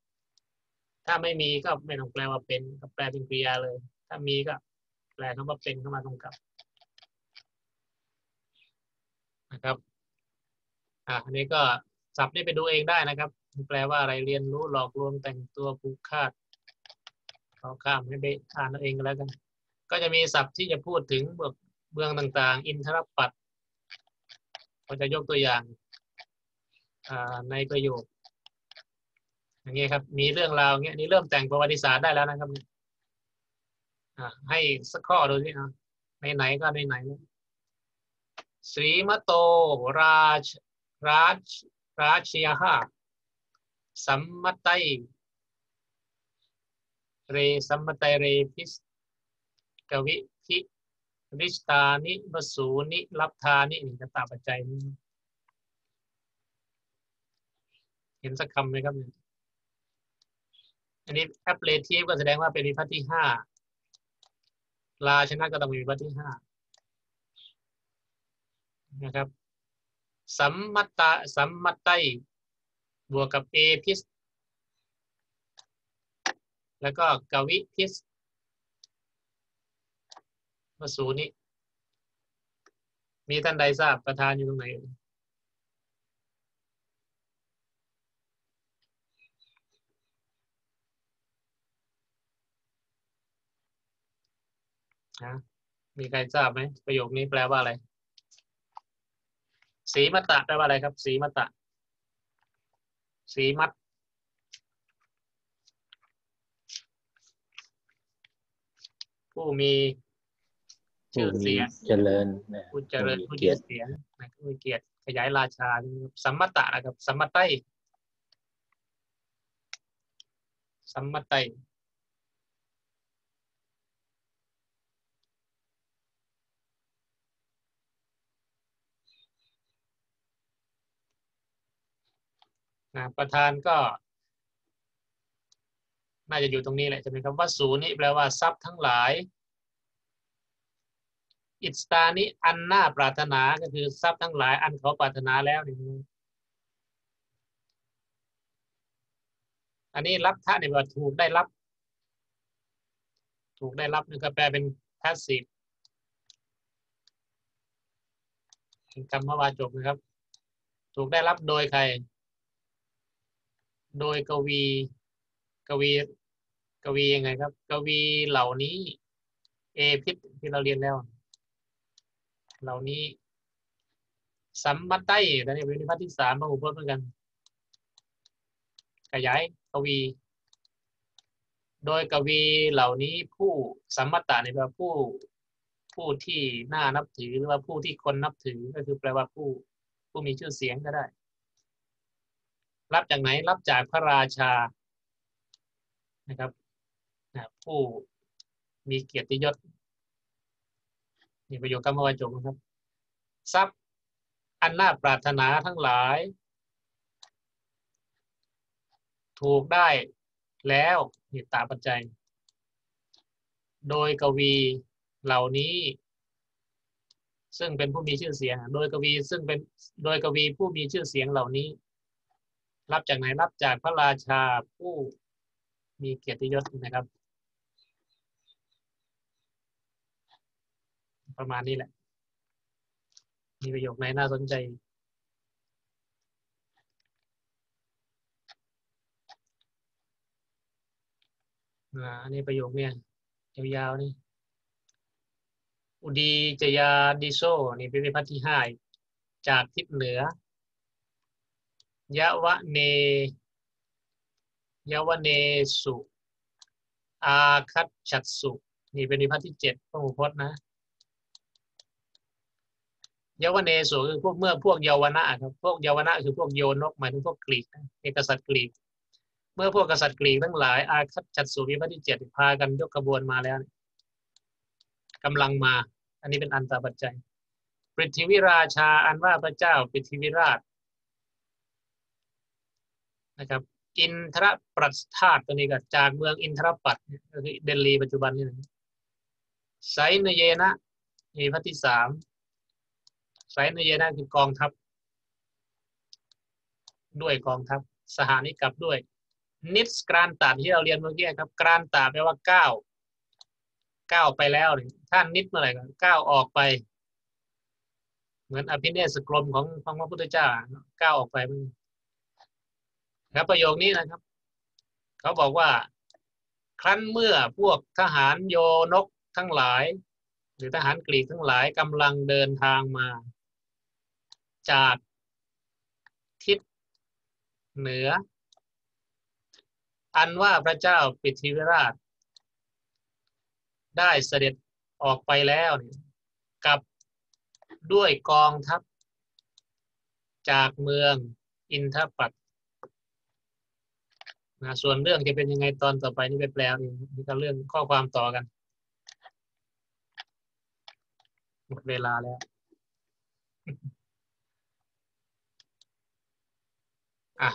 ถ้าไม่มีก็ไม่ต้องแปลว่าเป็นก็แปลเป็นกริยาเลย ถ้ามีก็แปลคำว่าเป็นเข้ามากำกับนะครับอะอันนี้ก็ศัพท์นี่ไปดูเองได้นะครับ แปลว่าอะไรเรียนรู้หลอกลวงแต่งตัวผูกคาด เขาข้ามให้ไปอ่านเอาเองก็แล้วกัน ก็จะมีศัพท์ที่จะพูดถึงเมืองต่าง ๆ อินทรปัตก็จะยกตัวอย่างในประโยคอย่างเงี้ยครับ มีเรื่องราวเงี้ยนี่เริ่มแต่งประวัติศาสตร์ได้แล้วนะครับให้สักข้อดูสินะไหนก็ในไหนๆแล้วสีมโต ราช ราช ราชยาสัมมตัย เรสัมมตัยเรพิสกวิธิริสตานิบสูนิลับทานินี่กตาปัจจัยนี้เห็นสักคำไหมครับเนี่ยอันนี้แอปเลทีฟก็แสดงว่าเป็นวิพัฒน์ที่ห้าลาชนะก็ต้องมีวิพัฒน์ที่ห้านะครับสัมมัตตะสัมมัตไตบวกกับเอพิส แล้วก็กวิพิสมาสูนี้ มีท่านใดทราบประธานอยู่ตรงไหนนะมีใครทราบไหมประโยคนี้แปลว่าอะไร สีมัตตะแปลว่าอะไรครับ สีมัตตะ สีมัต ผู้มีชื่อเสียงเจริญนะผู้เจริญผู้ผู้มีเกีมียรติเสียงนะผู้มีเกียรติขยายราชาสัมมัตตะนะครับสัมมัตไตสัมมัตไตนะประธานก็ น่าจะอยู่ตรงนี้แหละใช่ไหมครับว่าสูนี่แปลว่าทรัพย์ทั้งหลาย อิสตานิอันน่าปรารถนาก็คือทรัพย์ทั้งหลาย อันเขาปรารถนาแล้วนี่อันนี้รับท่าเนี่ยว่าถูกได้รับ ถูกได้รับนี่ก็แปลเป็น passive เป็นกรรมวาจกนะครับ ถูกได้รับโดยใคร โดยกวี กวี กวียังไงครับ กวีเหล่านี้ เอพิษที่เราเรียนแล้ว เหล่านี้สัมบัตไตแต่นี่เป็นนิพพานที่สามพระอุปพจน์เหมือนกัน ขยายกวี โดยกวีเหล่านี้ผู้สัมมัตตาเนี่ยแปลว่าผู้ ผู้ที่น่านับถือหรือว่าผู้ที่คนนับถือก็คือแปลว่าผู้ ผู้มีชื่อเสียงก็ได้ รับจากไหนรับจากพระราชา นะครับนะผู้มีเกียรติยศนี่ประโยคกรรมวจกนะครับ ทรัพย์อันน่าปรารถนาทั้งหลาย ถูกได้แล้วนี่ตาปัจจัย โดยกวีเหล่านี้ ซึ่งเป็นผู้มีชื่อเสียง โดยกวีซึ่งเป็นโดยกวีผู้มีชื่อเสียงเหล่านี้ รับจากไหนรับจากพระราชาผู้ มีเกียรติยศนะครับ ประมาณนี้แหละ มีประโยคไหนน่าสนใจอ่าอันนี้ประโยคเนี่ยยาวๆนี่อุดีจยาดิโซนี่เป็นพัฒน์ที่ห้าจากทิศเหนือ ยะวะเน ยวเนสุ อาคัตชัตสุ นี่เป็นวิพัฒน์ที่เจ็ดพระหูพจน์นะเยาวเนสุคือพวกเมื่อพวกเยาวนะครับ พวกเยาวนะคือพวกโยนกหมายถึงพวกกรีกเอกษัตริย์กรีก เมื่อพวกกษัตริย์กรีกทั้งหลาย อาคัตจัดสุวิพัฒน์ที่เจ็ดพากันยกขบวนมาแล้วกำลังมา อันนี้เป็นอันตรปัจจัยปริธิวิราชาอันว่าพระเจ้าปริธิวิราชนะครับ อินทรประธาตตัวนี้ก็จากเมืองอินทรปัตเนี่ยก็คือเดลีปัจจุบันนี่นะไซนเยนะมีพัทที่สามไซนเยนะคือกองทัพ ด้วยกองทัพ สหานิกับด้วย นิสกรานตาที่เราเรียนเมื่อกี้ครับกรานตาแปลว่าก้าวก้าวไปแล้วท่านนิดเมื่อไหร่ก็ก้าวออกไป เหมือนอภิเนศกรมของของพระพุทธเจ้าก้าวออกไปมัน ครับประโยคนี้นะครับ เขาบอกว่า ครั้นเมื่อพวกทหารโยนกทั้งหลาย หรือทหารกรีกทั้งหลายกำลังเดินทางมา จากทิศเหนือ อันว่าพระเจ้าปิธิวราช ได้เสด็จออกไปแล้วกับด้วยกองทัพ จากเมืองอินทปัต นะส่วนเรื่องจะเป็นยังไงตอนต่อไปนี่ไปแปลเองนี่ก็เรื่องข้อความต่อกัน หมดเวลาแล้วอะ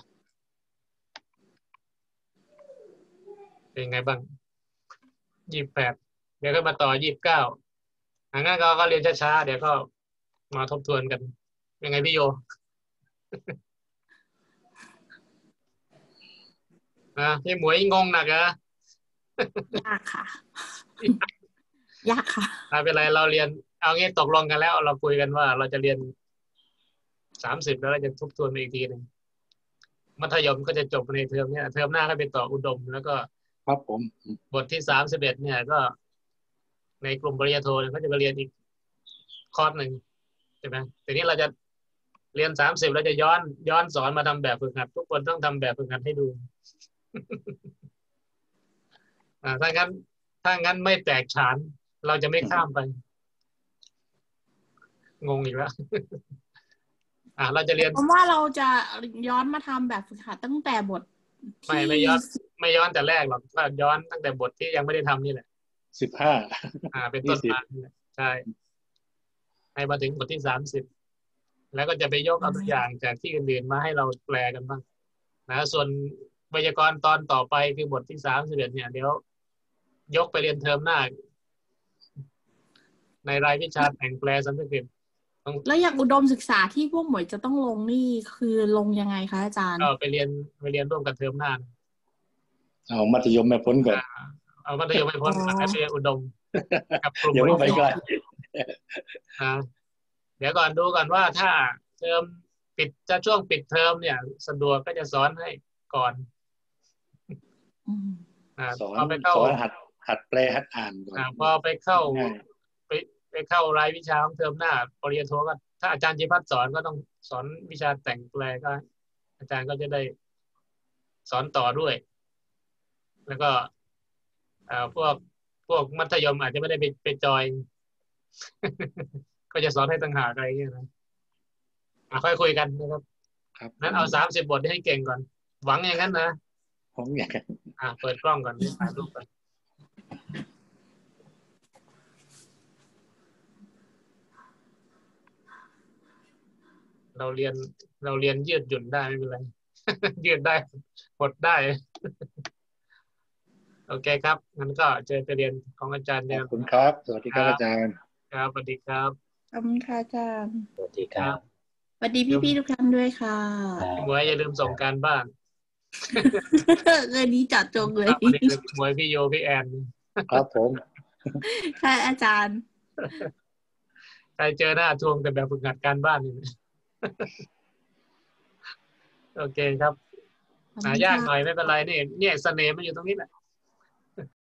เป็นไงบ้างยี่แปดเดี๋ยวก็มาต่อยี่บเก้าอังั้นก็ก็เรียนช้าๆ เดี๋ยวก็มาทบทวนกัน ยังไงพี่โย อะพี่หมวยงงหนักเหรอะยากค่ะยากค่ะไม่เป็นไรเราเรียน เอางี้ตกลงกันแล้ว เราคุยกันว่า เราจะเรียนสามสิบแล้วเราจะทบทวนอีกทีหนึ่งมัธยมก็จะจบในเทอมเนี้ยเทอมหน้าก็ไปต่ออุดม แล้วก็ ครับผม บทที่สามสิบเอ็ดเนี่ยก็ ในกลุ่มปริญญาโทเนี่ยเขาจะไปเรียนอีกคอร์สหนึ่งใช่ไหมทีนี้เราจะเรียนสามสิบเราจะย้อนย้อนสอนมาทำแบบฝึกหัดทุกคนต้องทำแบบฝึกหัดให้ดูอ่า ถ้างั้น ถ้างั้นไม่แตกฉาน เราจะไม่ข้ามไป งงอีกแล้วอ่าเราจะเรียนผมว่าเราจะย้อนมาทำแบบฝึกหัดตั้งแต่บทไม่ที่ไม่ย้อน ไม่ย้อนแต่แรกหรอกก็ย้อนตั้งแต่บทที่ยังไม่ได้ทำนี่แหละสิบห้าอ่า เป็นต้นยี่สิบมานี่แหละใช่ให้มาถึงบทที่สามสิบแล้วก็จะไปยกเอาตัวอย่างจากที่อื่นๆมาให้เราแปลกันบ้างนะส่วน ไวยากรณ์ตอนต่อไปคือบทที่สามสิบเอ็ดเนี่ยเดี๋ยวยกไปเรียนเทอมหน้า ในรายวิชาแต่งแปลสันสกฤตแล้วอย่างอุดมศึกษาที่พวกหมวยจะต้องลงนี่คือลงยังไงคะอาจารย์ก็ไปเรียนไปเรียนร่วมกันเทอมหน้านะเอามัธยมมาพ้นก่อนเอามัธยมไปพ้นอ๋อให้ไปเรียนอุดมกับกลุ่มอย่าเพิ่งไปไกลนะเดี๋ยวก่อนดูก่อนว่าถ้าเทอมปิดจะช่วงปิดเทอมเนี่ย สะดวกก็จะสอนให้ก่อนอืมอ่า สอนพอไปเข้าสอนหัดหัดแปลหัดอ่านก่อนอ่าพอไปเข้าง่ายไปไปเข้ารายวิชาของเทอมหน้า ปริญญาโทก็ถ้าอาจารย์จิพัฒน์สอนก็ต้องสอนวิชาแต่งแปลก็ อาจารย์ก็จะได้สอนต่อด้วย แล้วก็เอ่อพวกพวกมัธยมอาจจะไม่ได้ไปไปจอย ก็จะสอนให้ต่างหากอะไรอย่างเงี้ยนะอะค่อยคุยกันนะครับ ครับนั้นเอาสามสิบบทให้เก่งก่อน หวังอย่างนั้นนะ ผมอยากอะเปิดกล้องก่อนถ่ายรูปก่อนเราเรียนเราเรียนยืดหยุ่นได้ไม่เป็นไร ยืดได้หดได้ โอเคครับงั้นก็เจอไปเรียนของอาจารย์ขเดิอบมคุณครับ สวัสดีครับอาจารย์ ครับสวัสดีครับขอบคุณค่ะอาจารย์สวัสดีครับสวัสดีพี่ๆทุกท่านด้วยค่ะครับหมวยอย่าลืมส่งการบ้าน เรื่องนี้จัดจงเลคยรับวันนี้หมวยพี่โยพี่แอนครับผมค่ะอาจารย์ใครเจอหน้าทวงแต่แบบฝึกหัดการบ้านนี่โอเคครับหายากหน่อยไม่เป็นไรนี่เนี่ยเสน่ห์มันอยู่ตรงนี้แหละ